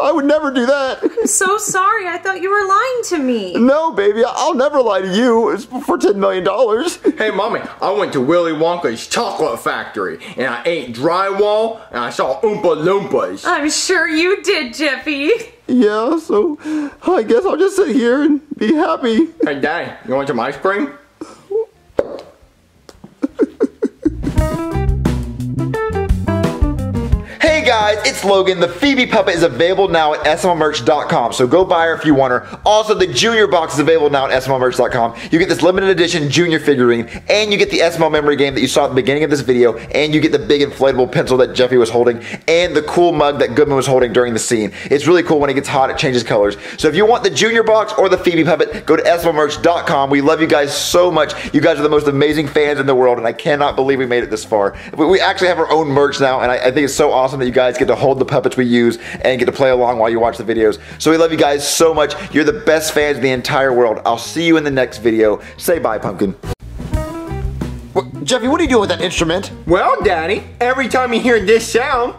[SPEAKER 5] I would never do that.
[SPEAKER 2] I'm so sorry, I thought you were lying to me.
[SPEAKER 5] No, baby, I'll never lie to you. It's for $10 million.
[SPEAKER 3] Hey, mommy, I went to Willy Wonka's chocolate factory and I ate drywall and I saw Oompa Loompas.
[SPEAKER 2] I'm sure you did, Jeffy.
[SPEAKER 5] Yeah, so I guess I'll just sit here and be happy.
[SPEAKER 3] Hey, Daddy, you want some ice cream?
[SPEAKER 5] Guys, it's Logan. The Phoebe puppet is available now at smlmerch.com, so go buy her if you want her. Also, the Junior box is available now at smlmerch.com. You get this limited edition Junior figurine, and you get the SML memory game that you saw at the beginning of this video, and you get the big inflatable pencil that Jeffy was holding, and the cool mug that Goodman was holding during the scene. It's really cool when it gets hot, it changes colors. So if you want the Junior box or the Phoebe puppet, go to smlmerch.com. We love you guys so much. You guys are the most amazing fans in the world, and I cannot believe we made it this far. We actually have our own merch now, and I think it's so awesome that you guys guys get to hold the puppets we use and get to play along while you watch the videos. So we love you guys so much. You're the best fans in the entire world. I'll see you in the next video. Say bye, Pumpkin. What, Jeffy, what are you doing with that instrument?
[SPEAKER 3] Well, Daddy, every time you hear this sound,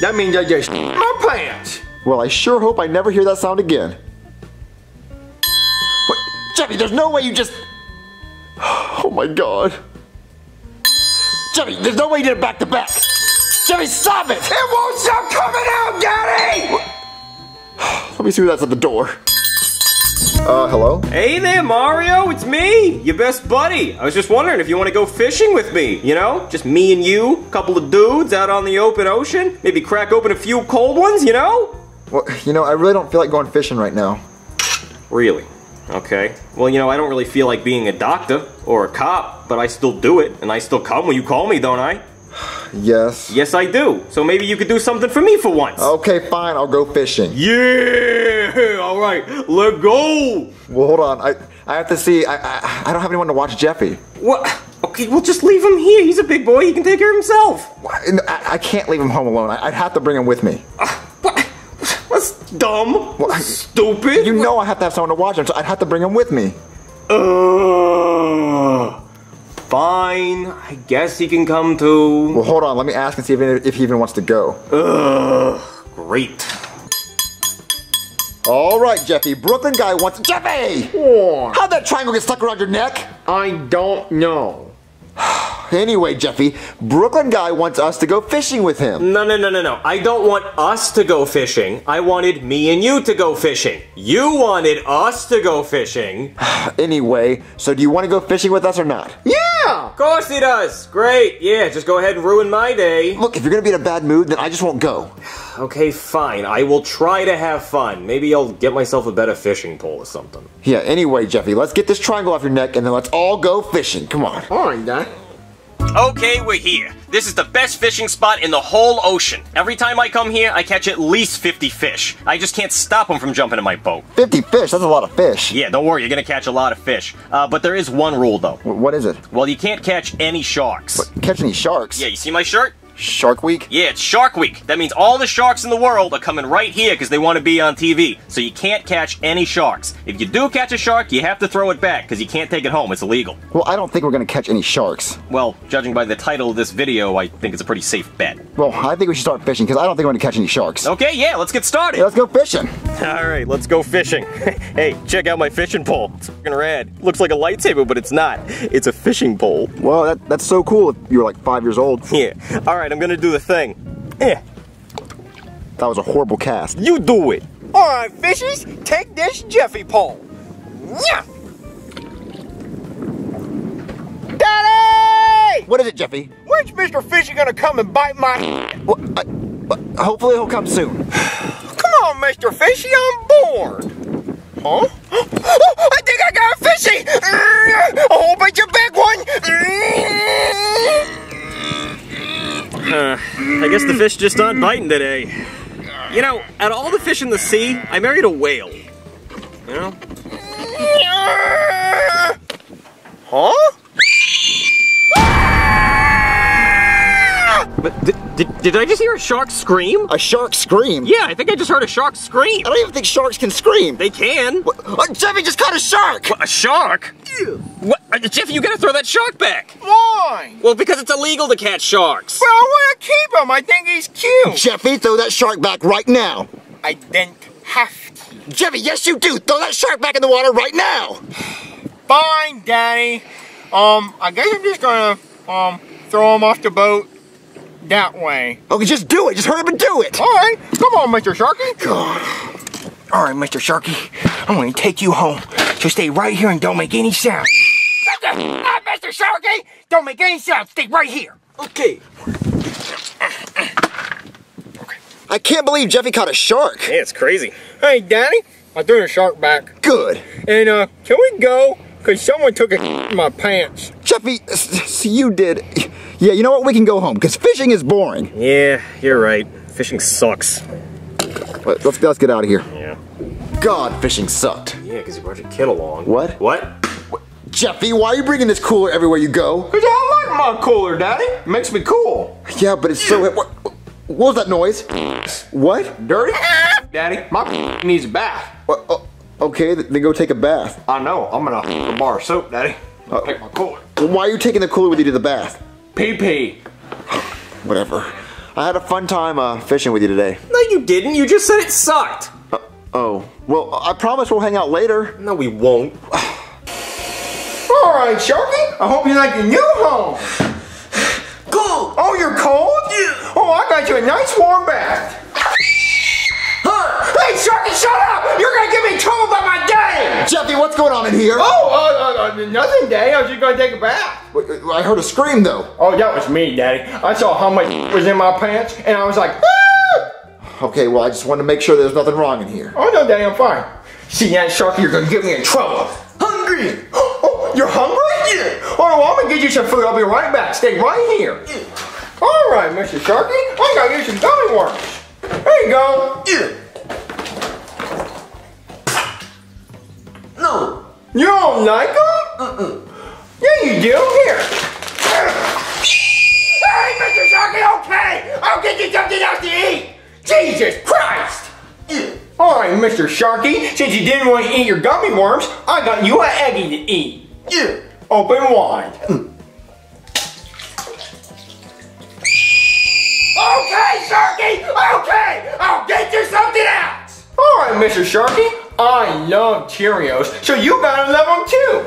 [SPEAKER 3] that means I just my pants.
[SPEAKER 5] Well, I sure hope I never hear that sound again. What? Jeffy, there's no way you just... Oh my god. Jeffy, there's no way you did it back to back. Jeffy, stop it!
[SPEAKER 3] It won't stop coming out, Daddy!
[SPEAKER 5] Let me see who that's at the door. Uh, hello?
[SPEAKER 1] Hey there, Mario, it's me, your best buddy. I was just wondering if you want to go fishing with me, you know? Just me and you, a couple of dudes out on the open ocean. Maybe crack open a few cold ones, you know?
[SPEAKER 5] Well, you know, I really don't feel like going fishing right now.
[SPEAKER 1] Really? Okay. Well, you know, I don't really feel like being a doctor or a cop, but I still do it, and I still come when you call me, don't I?
[SPEAKER 5] Yes.
[SPEAKER 1] Yes, I do. So maybe you could do something for me for once.
[SPEAKER 5] Okay, fine, I'll go fishing.
[SPEAKER 1] Yeah! All right, let go!
[SPEAKER 5] Well, hold on. I I have to see. I I, I don't have anyone to watch Jeffy.
[SPEAKER 1] What? Okay, well, just leave him here. He's a big boy. He can take care of himself.
[SPEAKER 5] I, I can't leave him home alone. I, I'd have to bring him with me.
[SPEAKER 1] What? That's dumb.
[SPEAKER 5] I-
[SPEAKER 1] Stupid.
[SPEAKER 5] You know I have to have someone to watch him, so I'd have to bring him with me.
[SPEAKER 1] Uh, fine. I guess he can come too.
[SPEAKER 5] Well, hold on. Let me ask and see if, if he even wants to go.
[SPEAKER 1] Ugh. Great.
[SPEAKER 5] All right, Jeffy. Brooklyn guy wants Jeffy. How'd that triangle get stuck around your neck?
[SPEAKER 3] I don't know.
[SPEAKER 5] Anyway, Jeffy, Brooklyn guy wants us to go fishing with him.
[SPEAKER 1] No, no, no, no, no. I don't want us to go fishing. I wanted me and you to go fishing. You wanted us to go fishing.
[SPEAKER 5] Anyway, so do you want to go fishing with us or not?
[SPEAKER 3] Yeah!
[SPEAKER 1] Of course he does. Great. Yeah, just go ahead and ruin my day.
[SPEAKER 5] Look, if you're gonna be in a bad mood, then I just won't go.
[SPEAKER 1] Okay, fine. I will try to have fun. Maybe I'll get myself a better fishing pole or something.
[SPEAKER 5] Yeah, anyway, Jeffy, let's get this triangle off your neck and then let's all go fishing. Come on.
[SPEAKER 3] All right, Dad.
[SPEAKER 1] Okay, we're here. This is the best fishing spot in the whole ocean. Every time I come here, I catch at least 50 fish. I just can't stop them from jumping in my boat.
[SPEAKER 5] 50 fish, that's a lot of fish.
[SPEAKER 1] Yeah, don't worry, you're gonna catch a lot of fish. Uh, but there is one rule, though.
[SPEAKER 5] Wh- What is it?
[SPEAKER 1] Well, you can't catch any sharks.
[SPEAKER 5] Catch any sharks?
[SPEAKER 1] Yeah, you see my shirt?
[SPEAKER 5] Shark Week?
[SPEAKER 1] Yeah, it's Shark Week. That means all the sharks in the world are coming right here because they want to be on TV. So you can't catch any sharks. If you do catch a shark, you have to throw it back because you can't take it home. It's illegal.
[SPEAKER 5] Well, I don't think we're gonna catch any sharks.
[SPEAKER 1] Well, judging by the title of this video, I think it's a pretty safe bet.
[SPEAKER 5] Well, I think we should start fishing because I don't think we're gonna catch any sharks.
[SPEAKER 1] Okay, yeah, let's get started.
[SPEAKER 5] Yeah, let's go fishing.
[SPEAKER 1] All right, let's go fishing. hey, check out my fishing pole. It's fucking rad. Looks like a lightsaber, but it's not. It's a fishing pole.
[SPEAKER 5] Well, that, that's so cool if you were like five years old.
[SPEAKER 1] Yeah. All right, I'm gonna do the thing. Eh,
[SPEAKER 5] That was a horrible cast.
[SPEAKER 1] you do it.
[SPEAKER 3] All right, fishies, take this Jeffy pole. Yeah. Daddy!
[SPEAKER 5] What is it, Jeffy?
[SPEAKER 3] When's Mr. Fishy gonna come and bite my...
[SPEAKER 5] Well, I, uh, hopefully he'll come soon.
[SPEAKER 3] Come on, Mr. Fishy, I'm bored. Huh? Oh, I think I got a fishy! A whole bunch of big one!
[SPEAKER 1] Uh, I guess the fish just aren't biting today. You know, out of all the fish in the sea, I married a whale. You know?
[SPEAKER 3] Huh?
[SPEAKER 1] But did, did, I just hear a shark scream?
[SPEAKER 5] A shark scream?
[SPEAKER 1] Yeah, I think I just heard a shark scream.
[SPEAKER 5] I don't even think sharks can scream.
[SPEAKER 1] They can.
[SPEAKER 5] Oh, Jeffy just caught a shark!
[SPEAKER 1] What, a shark? What? Uh, Jeff, you gotta throw that shark back.
[SPEAKER 3] Why?
[SPEAKER 1] Well, because it's illegal to catch sharks.
[SPEAKER 3] Well, I want to keep him. I think he's cute.
[SPEAKER 5] Jeffy, throw that shark back right now.
[SPEAKER 3] I didn't have to.
[SPEAKER 5] Jeffy, yes you do. Throw that shark back in the water right now.
[SPEAKER 3] Fine, Daddy. Um, I guess I'm just gonna, um, throw him off the boat that way.
[SPEAKER 5] Okay, just do it. Just hurry up and do it.
[SPEAKER 3] All right, come on, Mr. Sharky.
[SPEAKER 4] All right, Mr. Sharky, I'm going to take you home. So stay right here and don't make any sound.
[SPEAKER 3] Ah, Mr. Sharky, don't make any sound. Stay right here.
[SPEAKER 1] Okay.
[SPEAKER 5] I can't believe Jeffy caught a shark.
[SPEAKER 1] Yeah, it's crazy.
[SPEAKER 3] Hey, Daddy, I threw the shark back.
[SPEAKER 5] Good.
[SPEAKER 3] And, uh, can we go? Cause someone took a in my pants.
[SPEAKER 5] Jeffy, you did. Yeah, you know what? We can go home because fishing is boring.
[SPEAKER 1] Yeah, you're right. Fishing sucks.
[SPEAKER 5] Let- Let's let's get out of here.
[SPEAKER 1] Yeah.
[SPEAKER 5] God, fishing sucked.
[SPEAKER 1] Yeah, because you brought your kid along.
[SPEAKER 5] What?
[SPEAKER 1] What?
[SPEAKER 5] Jeffy, why are you bringing this cooler everywhere you go?
[SPEAKER 3] Cause I like my cooler, Daddy. Makes me cool.
[SPEAKER 5] Yeah, but it's so. What, What was that noise? What?
[SPEAKER 3] Dirty? Daddy, my needs a bath.
[SPEAKER 5] What? Oh, okay, then go take a bath.
[SPEAKER 3] I know. I'm gonna a bar of soap, Daddy. I'll take my cooler.
[SPEAKER 5] Well, why are you taking the cooler with you to the bath?
[SPEAKER 3] Pee pee.
[SPEAKER 5] Whatever. I had a fun time uh, fishing with you today.
[SPEAKER 1] No, you didn't. You just said it sucked.
[SPEAKER 5] Oh, well, I promise we'll hang out later.
[SPEAKER 1] No, we won't.
[SPEAKER 3] All right, Sharky. I hope you like your new home.
[SPEAKER 4] Cool.
[SPEAKER 3] Oh, you're cold?
[SPEAKER 4] Yeah.
[SPEAKER 3] Oh, I got you a nice warm bath. Hey, Sharky, shut up! You're gonna give me trouble by my daddy!
[SPEAKER 5] Jeffy, what's going on in here?
[SPEAKER 3] Oh, uh, uh, uh, nothing, Daddy. I was just gonna take a bath.
[SPEAKER 5] Wait, I heard a scream though.
[SPEAKER 3] Oh, that was me, Daddy. I saw how much was in my pants, and I was like, ah!
[SPEAKER 5] Okay, well, I just wanted to make sure there's nothing wrong in here.
[SPEAKER 3] Oh, no, Daddy, I'm fine. See, that Sharky, you're gonna get me in trouble.
[SPEAKER 4] Hungry.
[SPEAKER 3] Oh, you're hungry?
[SPEAKER 4] Yeah.
[SPEAKER 3] Oh, well, I'm gonna get you some food. I'll be right back. Stay right here. Yeah. All right, Mr. Sharky. I'm gonna get you some gummy worms. There you go.
[SPEAKER 4] Yeah. No.
[SPEAKER 3] You don't like them?
[SPEAKER 4] Uh-uh.
[SPEAKER 3] Yeah, you do. Here. Hey, Mr. Sharky, okay. I'll get you something else to eat. Jesus Christ. All right, Mr. Sharky, since you didn't want to eat your gummy worms, I got you an eggie to eat.
[SPEAKER 4] Yeah.
[SPEAKER 3] Open wide. Mm. Okay, Sharky, okay, I'll get you something else. All right, Mr. Sharky, I love Cheerios, so you gotta love them too.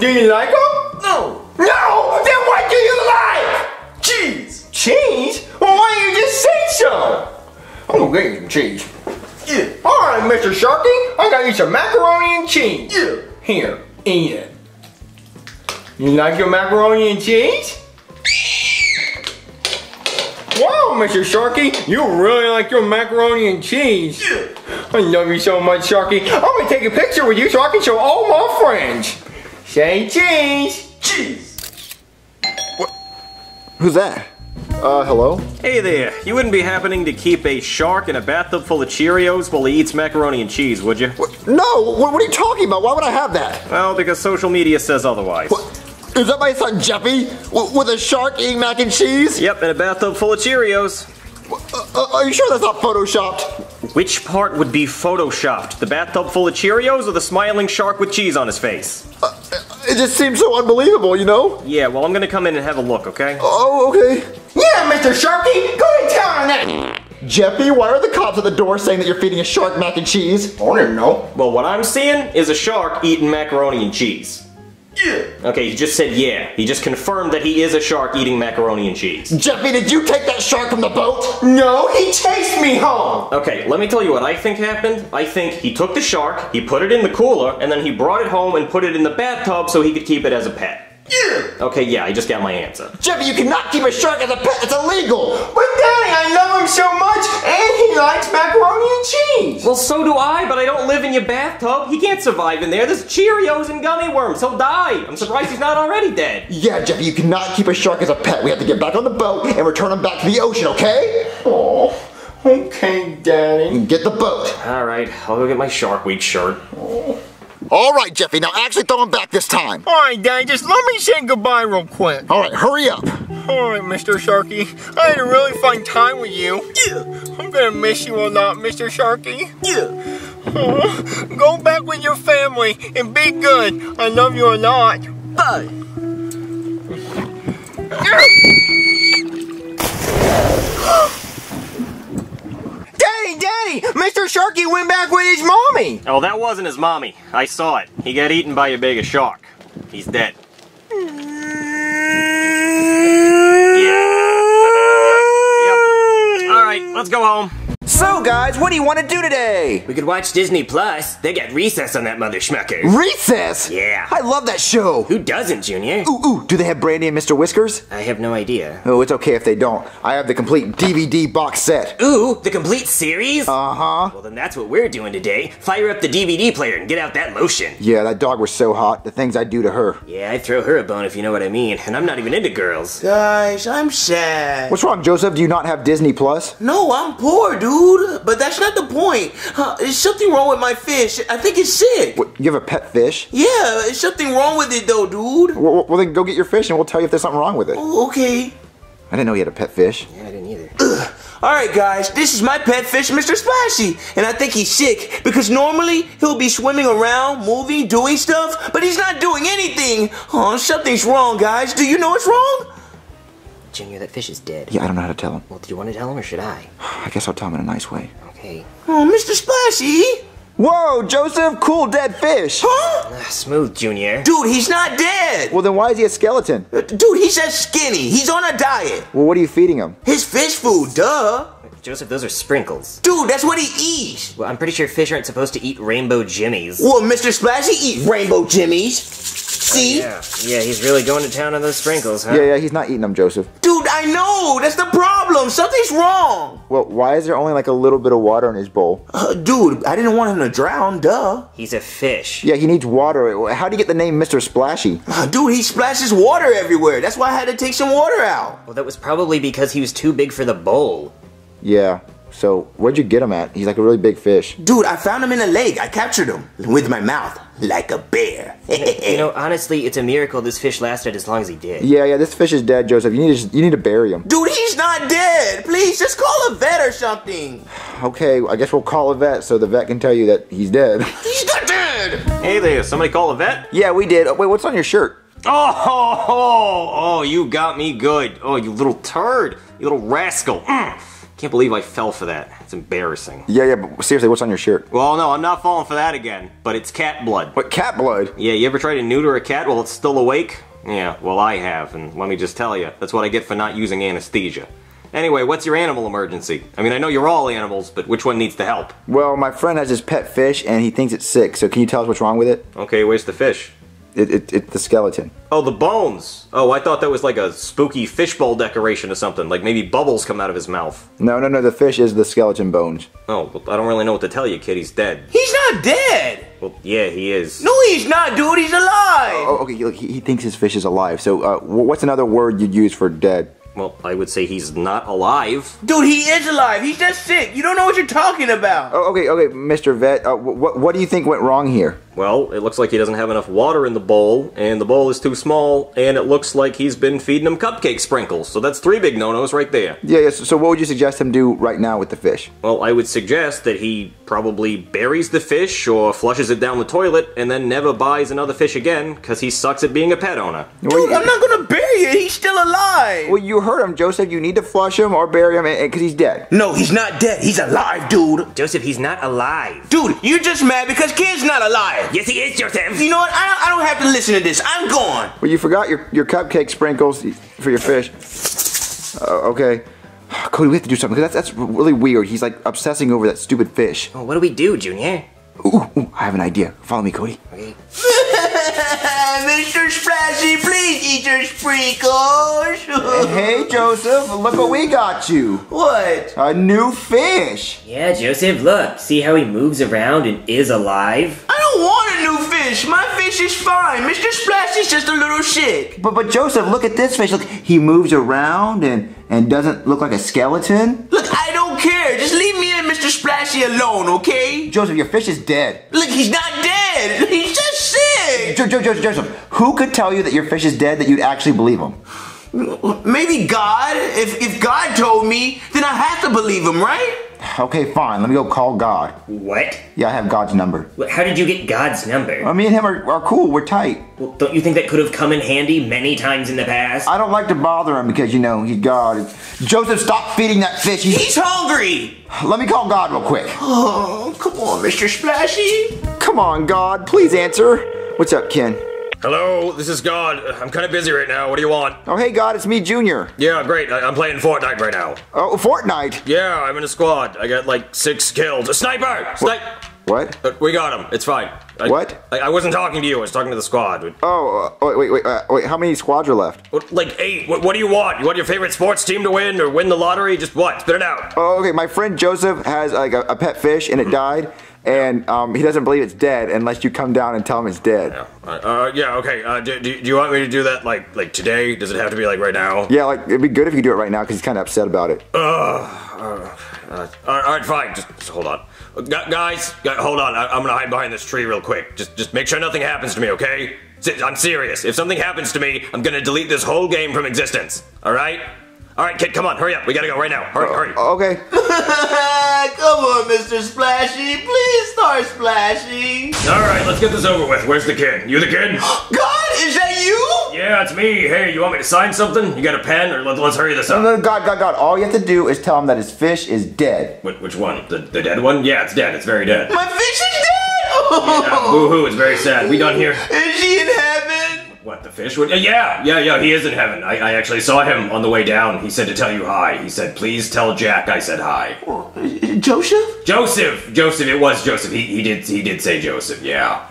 [SPEAKER 3] Do you like them?
[SPEAKER 4] No.
[SPEAKER 3] No, then what do you like?
[SPEAKER 4] Cheese.
[SPEAKER 3] Cheese? Well, why don't you just say so? I'm gonna get you some cheese.
[SPEAKER 4] Yeah.
[SPEAKER 3] All right, Mr. Sharky, I got you some macaroni and cheese.
[SPEAKER 4] Yeah.
[SPEAKER 3] Here, eat it. You like your macaroni and cheese? Wow, Mr. Sharky, you really like your macaroni and cheese.
[SPEAKER 4] Yeah.
[SPEAKER 3] I love you so much, Sharky. I'm gonna take a picture with you so I can show all my friends. Say cheese.
[SPEAKER 4] Cheese.
[SPEAKER 5] Who's that? Uh, hello?
[SPEAKER 1] Hey there. You wouldn't be happening to keep a shark in a bathtub full of Cheerios while he eats macaroni and cheese, would you?
[SPEAKER 5] No, what, what are you talking about? Why would I have that?
[SPEAKER 1] Well, because social media says otherwise.
[SPEAKER 5] What? Is that my son Jeffy? W- with a shark eating mac and cheese?
[SPEAKER 1] Yep, in a bathtub full of Cheerios.
[SPEAKER 5] Uh, are you sure that's not photoshopped?
[SPEAKER 1] Which part would be photoshopped? The bathtub full of Cheerios or the smiling shark with cheese on his face?
[SPEAKER 5] It just seems so unbelievable, you know?
[SPEAKER 1] Yeah, well, I'm gonna come in and have a look, okay?
[SPEAKER 5] Oh, okay.
[SPEAKER 3] Yeah, Mr. Sharky, go to town on that.
[SPEAKER 5] Jeffy, why are the cops at the door saying that you're feeding a shark mac and cheese?
[SPEAKER 3] I didn't even know.
[SPEAKER 1] Well, what I'm seeing is a shark eating macaroni and cheese.
[SPEAKER 4] Yeah.
[SPEAKER 1] Okay, he just said yeah. He just confirmed that he is a shark eating macaroni and cheese.
[SPEAKER 5] Jeffy, did you take that shark from the boat?
[SPEAKER 3] No, he chased me home.
[SPEAKER 1] Okay, let me tell you what I think happened. I think he took the shark, he put it in the cooler, and then he brought it home and put it in the bathtub so he could keep it as a pet.
[SPEAKER 4] Yeah.
[SPEAKER 1] Okay, yeah, I just got my answer.
[SPEAKER 5] Jeffy, you cannot keep a shark as a pet. It's illegal.
[SPEAKER 3] But Daddy, I love him so much, and he likes macaroni and cheese.
[SPEAKER 1] Well, so do I, but I don't live in your bathtub. He can't survive in there. There's Cheerios and gummy worms. He'll die. I'm surprised he's not already dead.
[SPEAKER 5] Yeah, Jeffy, you cannot keep a shark as a pet. We have to get back on the boat and return him back to the ocean, okay?
[SPEAKER 3] Oh, okay, Daddy.
[SPEAKER 5] Get the boat.
[SPEAKER 1] All right, I'll go get my Shark Week shirt.
[SPEAKER 5] All right, Jeffy, now actually throw him back this time.
[SPEAKER 3] All right, Daddy, just let me say goodbye real quick.
[SPEAKER 5] All right, hurry up.
[SPEAKER 3] All right, Mr. Sharky, I had a really fun time with you.
[SPEAKER 4] Yeah.
[SPEAKER 3] I'm gonna miss you a lot, Mr. Sharky.
[SPEAKER 4] Yeah.
[SPEAKER 3] Oh, go back with your family and be good. I love you a lot.
[SPEAKER 4] Bye.
[SPEAKER 3] Daddy, Mr. Sharky went back with his mommy.
[SPEAKER 1] Oh, that wasn't his mommy. I saw it. He got eaten by a big shark. He's dead. Yep. All right, let's go home.
[SPEAKER 7] So, guys, what do you want to do today?
[SPEAKER 8] We could watch Disney Plus. They got recess on that mother schmucker.
[SPEAKER 5] Recess?
[SPEAKER 8] Yeah.
[SPEAKER 5] I love that show.
[SPEAKER 8] Who doesn't, Junior?
[SPEAKER 5] Ooh, ooh, do they have Brandy and Mr. Whiskers?
[SPEAKER 8] I have no idea.
[SPEAKER 5] Oh, it's okay if they don't. I have the complete DVD box set.
[SPEAKER 8] Ooh, the complete series?
[SPEAKER 5] Uh huh.
[SPEAKER 8] well, then that's what we're doing today. Fire up the DVD player and get out that lotion.
[SPEAKER 5] Yeah, that dog was so hot. The things I'd do to her.
[SPEAKER 8] Yeah, I'd throw her a bone if you know what I mean. And I'm not even into girls.
[SPEAKER 7] Guys, I'm sad.
[SPEAKER 5] What's wrong, Joseph? Do you not have Disney Plus?
[SPEAKER 7] No, I'm poor, dude. But that's not the point. Huh, there's something wrong with my fish. I think it's sick.
[SPEAKER 5] What, you have a pet fish?
[SPEAKER 7] Yeah, there's something wrong with it though, dude.
[SPEAKER 5] Well, well, then go get your fish and we'll tell you if there's something wrong with it.
[SPEAKER 7] Oh, okay.
[SPEAKER 5] I didn't know you had a pet fish.
[SPEAKER 8] Yeah, I didn't either.
[SPEAKER 7] Alright, guys, this is my pet fish, Mr. Splashy. And I think he's sick because normally he'll be swimming around, moving, doing stuff, but he's not doing anything. Oh, something's wrong, guys. Do you know what's wrong?
[SPEAKER 8] Junior, that fish is dead.
[SPEAKER 5] Yeah, I don't know how to tell him.
[SPEAKER 8] Well, do you want to tell him or should I?
[SPEAKER 5] I guess I'll tell him in a nice way.
[SPEAKER 8] Okay.
[SPEAKER 7] Oh, Mr. Splashy.
[SPEAKER 5] Whoa, Joseph, cool dead fish.
[SPEAKER 7] Huh?
[SPEAKER 8] Ah, smooth, Junior.
[SPEAKER 7] Dude, he's not dead.
[SPEAKER 5] Well, then why is he a skeleton?
[SPEAKER 7] Uh, Dude, he's just skinny. He's on a diet.
[SPEAKER 5] Well, what are you feeding him?
[SPEAKER 7] His fish food, duh.
[SPEAKER 8] Joseph, those are sprinkles.
[SPEAKER 7] Dude, that's what he eats.
[SPEAKER 8] Well, I'm pretty sure fish aren't supposed to eat rainbow jimmies.
[SPEAKER 7] Well, Mr. Splashy eats rainbow jimmies. See?
[SPEAKER 8] Yeah, yeah, he's really going to town on those sprinkles, huh?
[SPEAKER 5] Yeah, yeah, he's not eating them, Joseph.
[SPEAKER 7] Dude, I know. That's the problem. Something's wrong.
[SPEAKER 5] Well, why is there only like a little bit of water in his bowl?
[SPEAKER 7] Uh, dude, I didn't want him to drown, duh.
[SPEAKER 8] He's a fish.
[SPEAKER 5] Yeah, he needs water. How do you get the name Mr. Splashy?
[SPEAKER 7] Uh, dude, he splashes water everywhere. That's why I had to take some water out.
[SPEAKER 8] Well, that was probably because he was too big for the bowl.
[SPEAKER 5] Yeah. So, where'd you get him at? He's like a really big fish.
[SPEAKER 7] Dude, I found him in a lake. I captured him with my mouth, like a bear.
[SPEAKER 8] You know, honestly, it's a miracle this fish lasted as long as he did.
[SPEAKER 5] Yeah, yeah, this fish is dead, Joseph. You need to, you need to bury him.
[SPEAKER 7] Dude, he's not dead. Please, just call a vet or something.
[SPEAKER 5] Okay, I guess we'll call a vet so the vet can tell you that he's dead.
[SPEAKER 7] He's not dead.
[SPEAKER 1] Hey there, somebody call a vet?
[SPEAKER 5] yeah, we did. Oh, wait, what's on your shirt?
[SPEAKER 1] Oh, oh, oh, oh, you got me good. Oh, you little turd. You little rascal. Mm. Can't believe I fell for that. It's embarrassing.
[SPEAKER 5] Yeah, yeah, but seriously, what's on your shirt?
[SPEAKER 1] Well, no, I'm not falling for that again, but it's cat blood.
[SPEAKER 5] What, cat blood?
[SPEAKER 1] Yeah, you ever try to neuter a cat while it's still awake? Yeah, well, I have, and let me just tell you, that's what I get for not using anesthesia. Anyway, what's your animal emergency? I mean, I know you're all animals, but which one needs the help?
[SPEAKER 5] Well, my friend has his pet fish and he thinks it's sick, so can you tell us what's wrong with it?
[SPEAKER 1] Okay, where's the fish?
[SPEAKER 5] It, it, it's the skeleton.
[SPEAKER 1] Oh, the bones. Oh, I thought that was like a spooky fishbowl decoration or something. Like maybe bubbles come out of his mouth.
[SPEAKER 5] No, no, no, the fish is the skeleton bones.
[SPEAKER 1] Oh, well, I don't really know what to tell you, kid. He's dead.
[SPEAKER 7] He's not dead.
[SPEAKER 1] Well, yeah, he is.
[SPEAKER 7] No, he's not, dude. He's alive.
[SPEAKER 5] Oh, okay, look, he, he thinks his fish is alive, so uh, what's another word you'd use for dead?
[SPEAKER 1] Well, I would say he's not alive.
[SPEAKER 7] Dude, he is alive. He's just sick. You don't know what you're talking about.
[SPEAKER 5] Oh, okay, okay, Mr. Vet, uh, wh- what do you think went wrong here?
[SPEAKER 1] Well, it looks like he doesn't have enough water in the bowl, and the bowl is too small, and it looks like he's been feeding him cupcake sprinkles. So that's three big no-nos right there.
[SPEAKER 5] Yeah, yeah, so so what would you suggest him do right now with the fish?
[SPEAKER 1] Well, I would suggest that he probably buries the fish or flushes it down the toilet and then never buys another fish again because he sucks at being a pet owner.
[SPEAKER 7] Dude, I'm not gonna bury it. He's still alive.
[SPEAKER 5] Well, you heard him, Joseph. You need to flush him or bury him eh, because he's dead.
[SPEAKER 7] No, he's not dead. He's alive, dude.
[SPEAKER 8] Joseph, he's not alive.
[SPEAKER 7] Dude, you're just mad because Kid's not alive.
[SPEAKER 8] Yes, he is, Joseph.
[SPEAKER 7] You know what? I don't, I don't have to listen to this. I'm gone.
[SPEAKER 5] Well, you forgot your, your cupcake sprinkles for your fish. Uh, okay. Cody, we have to do something because that's, that's really weird. He's like obsessing over that stupid fish.
[SPEAKER 8] Well, what do we do, Junior?
[SPEAKER 5] Ooh, ooh, I have an idea. Follow me, Cody.
[SPEAKER 8] Okay.
[SPEAKER 7] Mr. Splashy, please eat your sprinkles.
[SPEAKER 5] Hey, Joseph, look what we got you.
[SPEAKER 7] what?
[SPEAKER 5] A new fish.
[SPEAKER 8] Yeah, Joseph, look. See how he moves around and is alive?
[SPEAKER 7] I don't want a new fish. My fish is fine. Mr. Splashy's just a little sick.
[SPEAKER 5] But but Joseph, look at this fish. Look, he moves around and and doesn't look like a skeleton.
[SPEAKER 7] Look, I don't care. Just leave me and Mr. Splashy alone, okay?
[SPEAKER 5] Joseph, your fish is dead.
[SPEAKER 7] Look, he's not dead. He's just sick.
[SPEAKER 5] Jo- Jo- Jo- Joseph, who could tell you that your fish is dead that you'd actually believe him?
[SPEAKER 7] Maybe God. If if God told me, then I have to believe him, right?
[SPEAKER 5] Okay, fine. Let me go call God.
[SPEAKER 8] What?
[SPEAKER 5] Yeah, I have God's number.
[SPEAKER 8] How did you get God's number?
[SPEAKER 5] Uh, me and him are, are cool. We're tight.
[SPEAKER 8] Well, don't you think that could have come in handy many times in the past?
[SPEAKER 5] I don't like to bother him because you know he's God. Joseph, stop feeding that fish. He's-
[SPEAKER 7] He's hungry.
[SPEAKER 5] Let me call God real quick.
[SPEAKER 7] Oh, come on, Mr. Splashy.
[SPEAKER 5] Come on, God, please answer. What's up, Ken?
[SPEAKER 1] Hello, this is God. I'm kind of busy right now. What do you want?
[SPEAKER 5] Oh, hey, God, it's me, Junior.
[SPEAKER 1] Yeah, great. I- I'm playing Fortnite right now.
[SPEAKER 5] Oh, Fortnite.
[SPEAKER 1] Yeah, I'm in a squad. I got like six kills. A sniper! Snipe!
[SPEAKER 5] What?
[SPEAKER 1] Uh, we got him. It's fine. I,
[SPEAKER 5] What?
[SPEAKER 1] I, I wasn't talking to you. I was talking to the squad.
[SPEAKER 5] Oh, uh, wait, wait, wait, uh, wait. How many squads are left?
[SPEAKER 1] Like eight. What, what do you want? You want your favorite sports team to win or win the lottery? Just what? Spit it out.
[SPEAKER 5] Oh, okay. My friend Joseph has like a, a pet fish and it died, and um, he doesn't believe it's dead unless you come down and tell him it's dead.
[SPEAKER 1] Yeah. Uh, uh, yeah. Okay. Uh, do, do, do you want me to do that like like today? Does it have to be like right now?
[SPEAKER 5] Yeah, like it'd be good if you do it right now because he's kind of upset about it.
[SPEAKER 1] Uh, all right, all right, fine. Just, just hold on, guys. gu- hold on. I, I'm gonna hide behind this tree real quick. Just, just make sure nothing happens to me, okay? I'm serious. If something happens to me, I'm gonna delete this whole game from existence. All right? All right, kid, come on, hurry up. We gotta go right now. Hurry, hurry.
[SPEAKER 5] Oh, okay.
[SPEAKER 7] Come on, Mr. Splashy. Please start splashing.
[SPEAKER 1] All right, let's get this over with. Where's the kid? You the kid?
[SPEAKER 7] God, is that you?
[SPEAKER 1] Yeah, it's me. Hey, you want me to sign something? You got a pen, or let, let's hurry this
[SPEAKER 5] No,
[SPEAKER 1] up?
[SPEAKER 5] no, God, God, God. All you have to do is tell him that his fish is dead.
[SPEAKER 1] Wh- which one? The, the dead one? Yeah, it's dead. It's very dead.
[SPEAKER 7] My fish is dead.
[SPEAKER 1] Yeah, boo hoo, it's very sad. We done here?
[SPEAKER 7] Is she in heaven?
[SPEAKER 1] What, the fish would? Yeah, yeah, yeah, he is in heaven. I, I actually saw him on the way down. He said to tell you hi. He said, please tell Jack I said hi.
[SPEAKER 7] Joseph?
[SPEAKER 1] Joseph! Joseph, it was Joseph. He, he did he did say Joseph, yeah.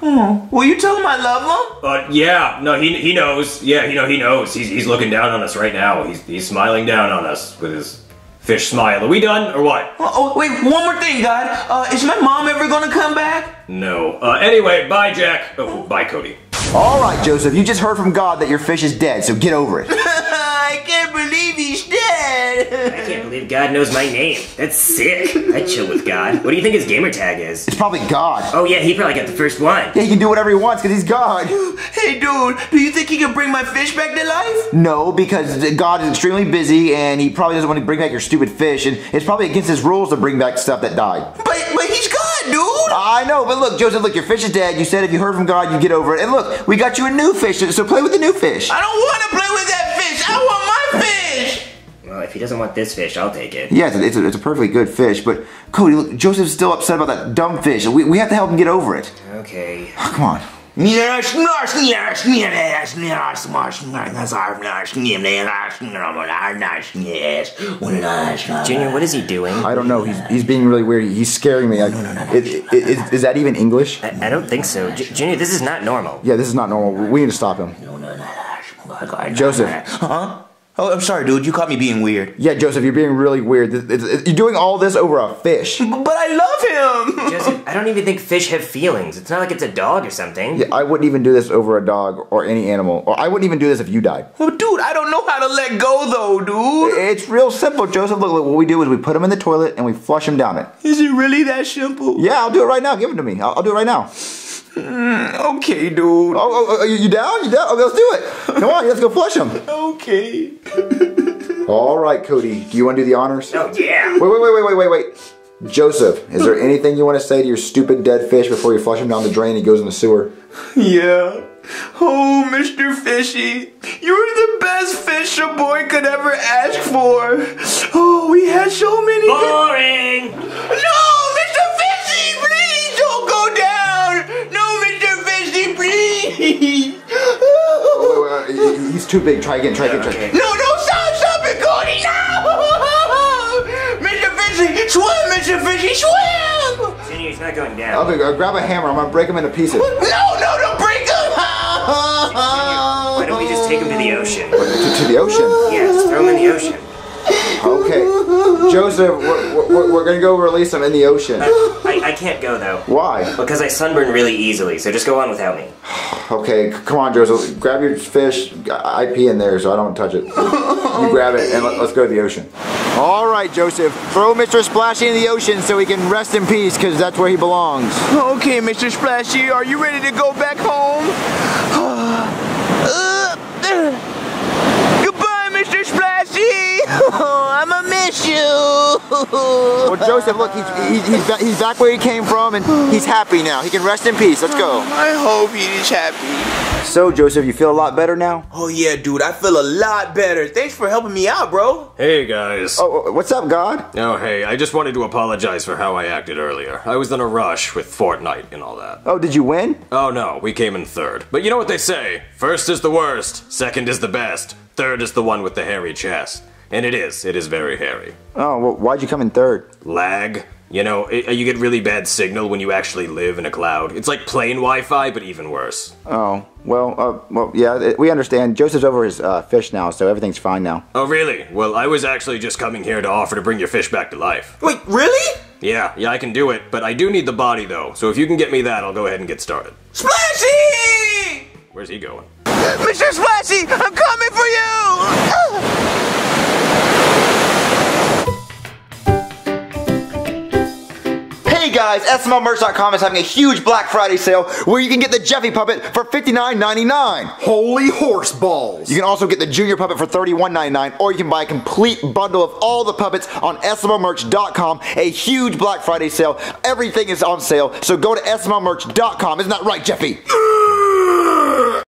[SPEAKER 7] Will you tell him I love him?
[SPEAKER 1] Uh, yeah, no, he, he knows. Yeah, you know, he knows. He's, he's looking down on us right now. He's, he's smiling down on us with his fish smile. Are we done, or what?
[SPEAKER 7] Oh, oh, wait, one more thing, God. Uh, is my mom ever gonna come back?
[SPEAKER 1] No. Uh, anyway, bye, Jack. Oh, bye, Cody.
[SPEAKER 5] All right, Joseph. You just heard from God that your fish is dead, so get over it.
[SPEAKER 7] I can't believe he's dead.
[SPEAKER 1] I can't believe God knows my name. That's sick. I'd chill with God. What do you think his gamer tag is?
[SPEAKER 5] It's probably God.
[SPEAKER 1] Oh, yeah, he probably got the first one.
[SPEAKER 5] Yeah, he can do whatever he wants because he's God.
[SPEAKER 7] hey, dude, do you think he can bring my fish back to life?
[SPEAKER 5] No, because God is extremely busy and he probably doesn't want to bring back your stupid fish, and it's probably against his rules to bring back stuff that died.
[SPEAKER 7] But, but he's God, dude.
[SPEAKER 5] I know, but look, Joseph, look, your fish is dead. You said if you heard from God, you get over it. And look, we got you a new fish, so play with the new fish.
[SPEAKER 7] I don't want to play with that fish. I want my fish.
[SPEAKER 1] Well, if he doesn't want this fish, I'll take it.
[SPEAKER 5] Yeah, it's a, it's, a, it's a perfectly good fish, but Cody, look, Joseph's still upset about that dumb fish. We, we have to help him get over it.
[SPEAKER 1] Okay.
[SPEAKER 5] Oh, come on.
[SPEAKER 1] Junior, what is he doing?
[SPEAKER 5] I don't know. He's, he's being really weird. He's scaring me. I, it, it, is, is that even English?
[SPEAKER 1] I, I don't think so. J- Junior, this is not normal.
[SPEAKER 5] Yeah, this is not normal. We need to stop him. Joseph.
[SPEAKER 7] Huh? Oh, I'm sorry, dude. You caught me being weird.
[SPEAKER 5] Yeah, Joseph, you're being really weird. You're doing all this over a fish.
[SPEAKER 7] But I love him.
[SPEAKER 1] Joseph, I don't even think fish have feelings. It's not like it's a dog or something.
[SPEAKER 5] Yeah, I wouldn't even do this over a dog or any animal. Or I wouldn't even do this if you died.
[SPEAKER 7] Oh, dude, I don't know how to let go, though, dude.
[SPEAKER 5] It's real simple, Joseph. Look, look, what we do is we put him in the toilet and we flush him down it.
[SPEAKER 7] Is it really that simple?
[SPEAKER 5] Yeah, I'll do it right now. Give it to me. I'll, I'll do it right now.
[SPEAKER 7] Mm, okay, dude.
[SPEAKER 5] Oh, oh, oh, you you down? You down? Okay, let's do it. Come on, let's go flush him.
[SPEAKER 7] Okay.
[SPEAKER 5] All right, Cody. Do you want to do the honors?
[SPEAKER 1] Oh, yeah.
[SPEAKER 5] Wait, wait, wait, wait, wait, wait, wait. Joseph, is there anything you want to say to your stupid dead fish before you flush him down the drain and he goes in the sewer?
[SPEAKER 7] Yeah. Oh, Mr. Fishy, you're the best fish a boy could ever ask for. Oh, we had so many. good-
[SPEAKER 1] Boring!
[SPEAKER 7] No, please.
[SPEAKER 5] Oh, wait, wait, wait, he's too big. Try again, try again, try again.
[SPEAKER 7] No, no, stop, stop it, Cody, no! Mr. Fishy, swim, Mr. Fishy, swim!
[SPEAKER 1] Junior, he's not going down.
[SPEAKER 5] Okay, uh, grab a hammer. I'm gonna break him into pieces.
[SPEAKER 7] No, no, don't break him!
[SPEAKER 1] Why don't we just take him to the ocean?
[SPEAKER 5] To, to the ocean.
[SPEAKER 1] Yeah, just throw him in the ocean.
[SPEAKER 5] Okay. Joseph, we're, we're, we're gonna go release him in the ocean.
[SPEAKER 1] I, I can't go, though.
[SPEAKER 5] Why?
[SPEAKER 1] Because I sunburn really easily, so just go on without me.
[SPEAKER 5] Okay, c- come on, Joseph. Grab your fish. I pee in there, so I don't touch it. You grab it and let, us go to the ocean. All right, Joseph. Throw Mr. Splashy in the ocean so he can rest in peace, because that's where he belongs.
[SPEAKER 7] Okay, Mr. Splashy, are you ready to go back home? Goodbye, Mr. Uh, Splashy! I'ma miss you!
[SPEAKER 5] Well, Joseph, look, he's, he's, he's, ba- he's back where he came from, and he's happy now. He can rest in peace. Let's go.
[SPEAKER 7] I hope he's happy.
[SPEAKER 5] So, Joseph, you feel a lot better now?
[SPEAKER 7] Oh yeah, dude, I feel a lot better. Thanks for helping me out, bro.
[SPEAKER 9] Hey guys.
[SPEAKER 5] Oh, oh, what's up, God?
[SPEAKER 9] Oh, hey, I just wanted to apologize for how I acted earlier. I was in a rush with Fortnite and all that.
[SPEAKER 5] Oh, did you win?
[SPEAKER 9] Oh no, we came in third. But you know what they say? First is the worst, second is the best, third is the one with the hairy chest. And it is, it is very hairy.
[SPEAKER 5] Oh, well, why'd you come in third?
[SPEAKER 9] Lag. You know, it, you get really bad signal when you actually live in a cloud. It's like plain Wi Fi, but even worse.
[SPEAKER 5] Oh, well, uh, well, yeah, it- we understand. Joseph's over his uh, fish now, so everything's fine now.
[SPEAKER 9] Oh, really? Well, I was actually just coming here to offer to bring your fish back to life.
[SPEAKER 7] Wait, really?
[SPEAKER 9] Yeah, yeah, I can do it, but I do need the body though, so if you can get me that, I'll go ahead and get started.
[SPEAKER 7] Splashy!
[SPEAKER 9] Where's he going?
[SPEAKER 7] Mr. Splashy, I'm coming for you!
[SPEAKER 5] guys, SMLmerch.com is having a huge Black Friday sale where you can get the Jeffy puppet for $59.99.
[SPEAKER 6] Holy horse balls.
[SPEAKER 5] You can also get the Junior puppet for $31.99, or you can buy a complete bundle of all the puppets on SMLmerch.com. A huge Black Friday sale. Everything is on sale, so go to SMLmerch.com. Isn't that right, Jeffy?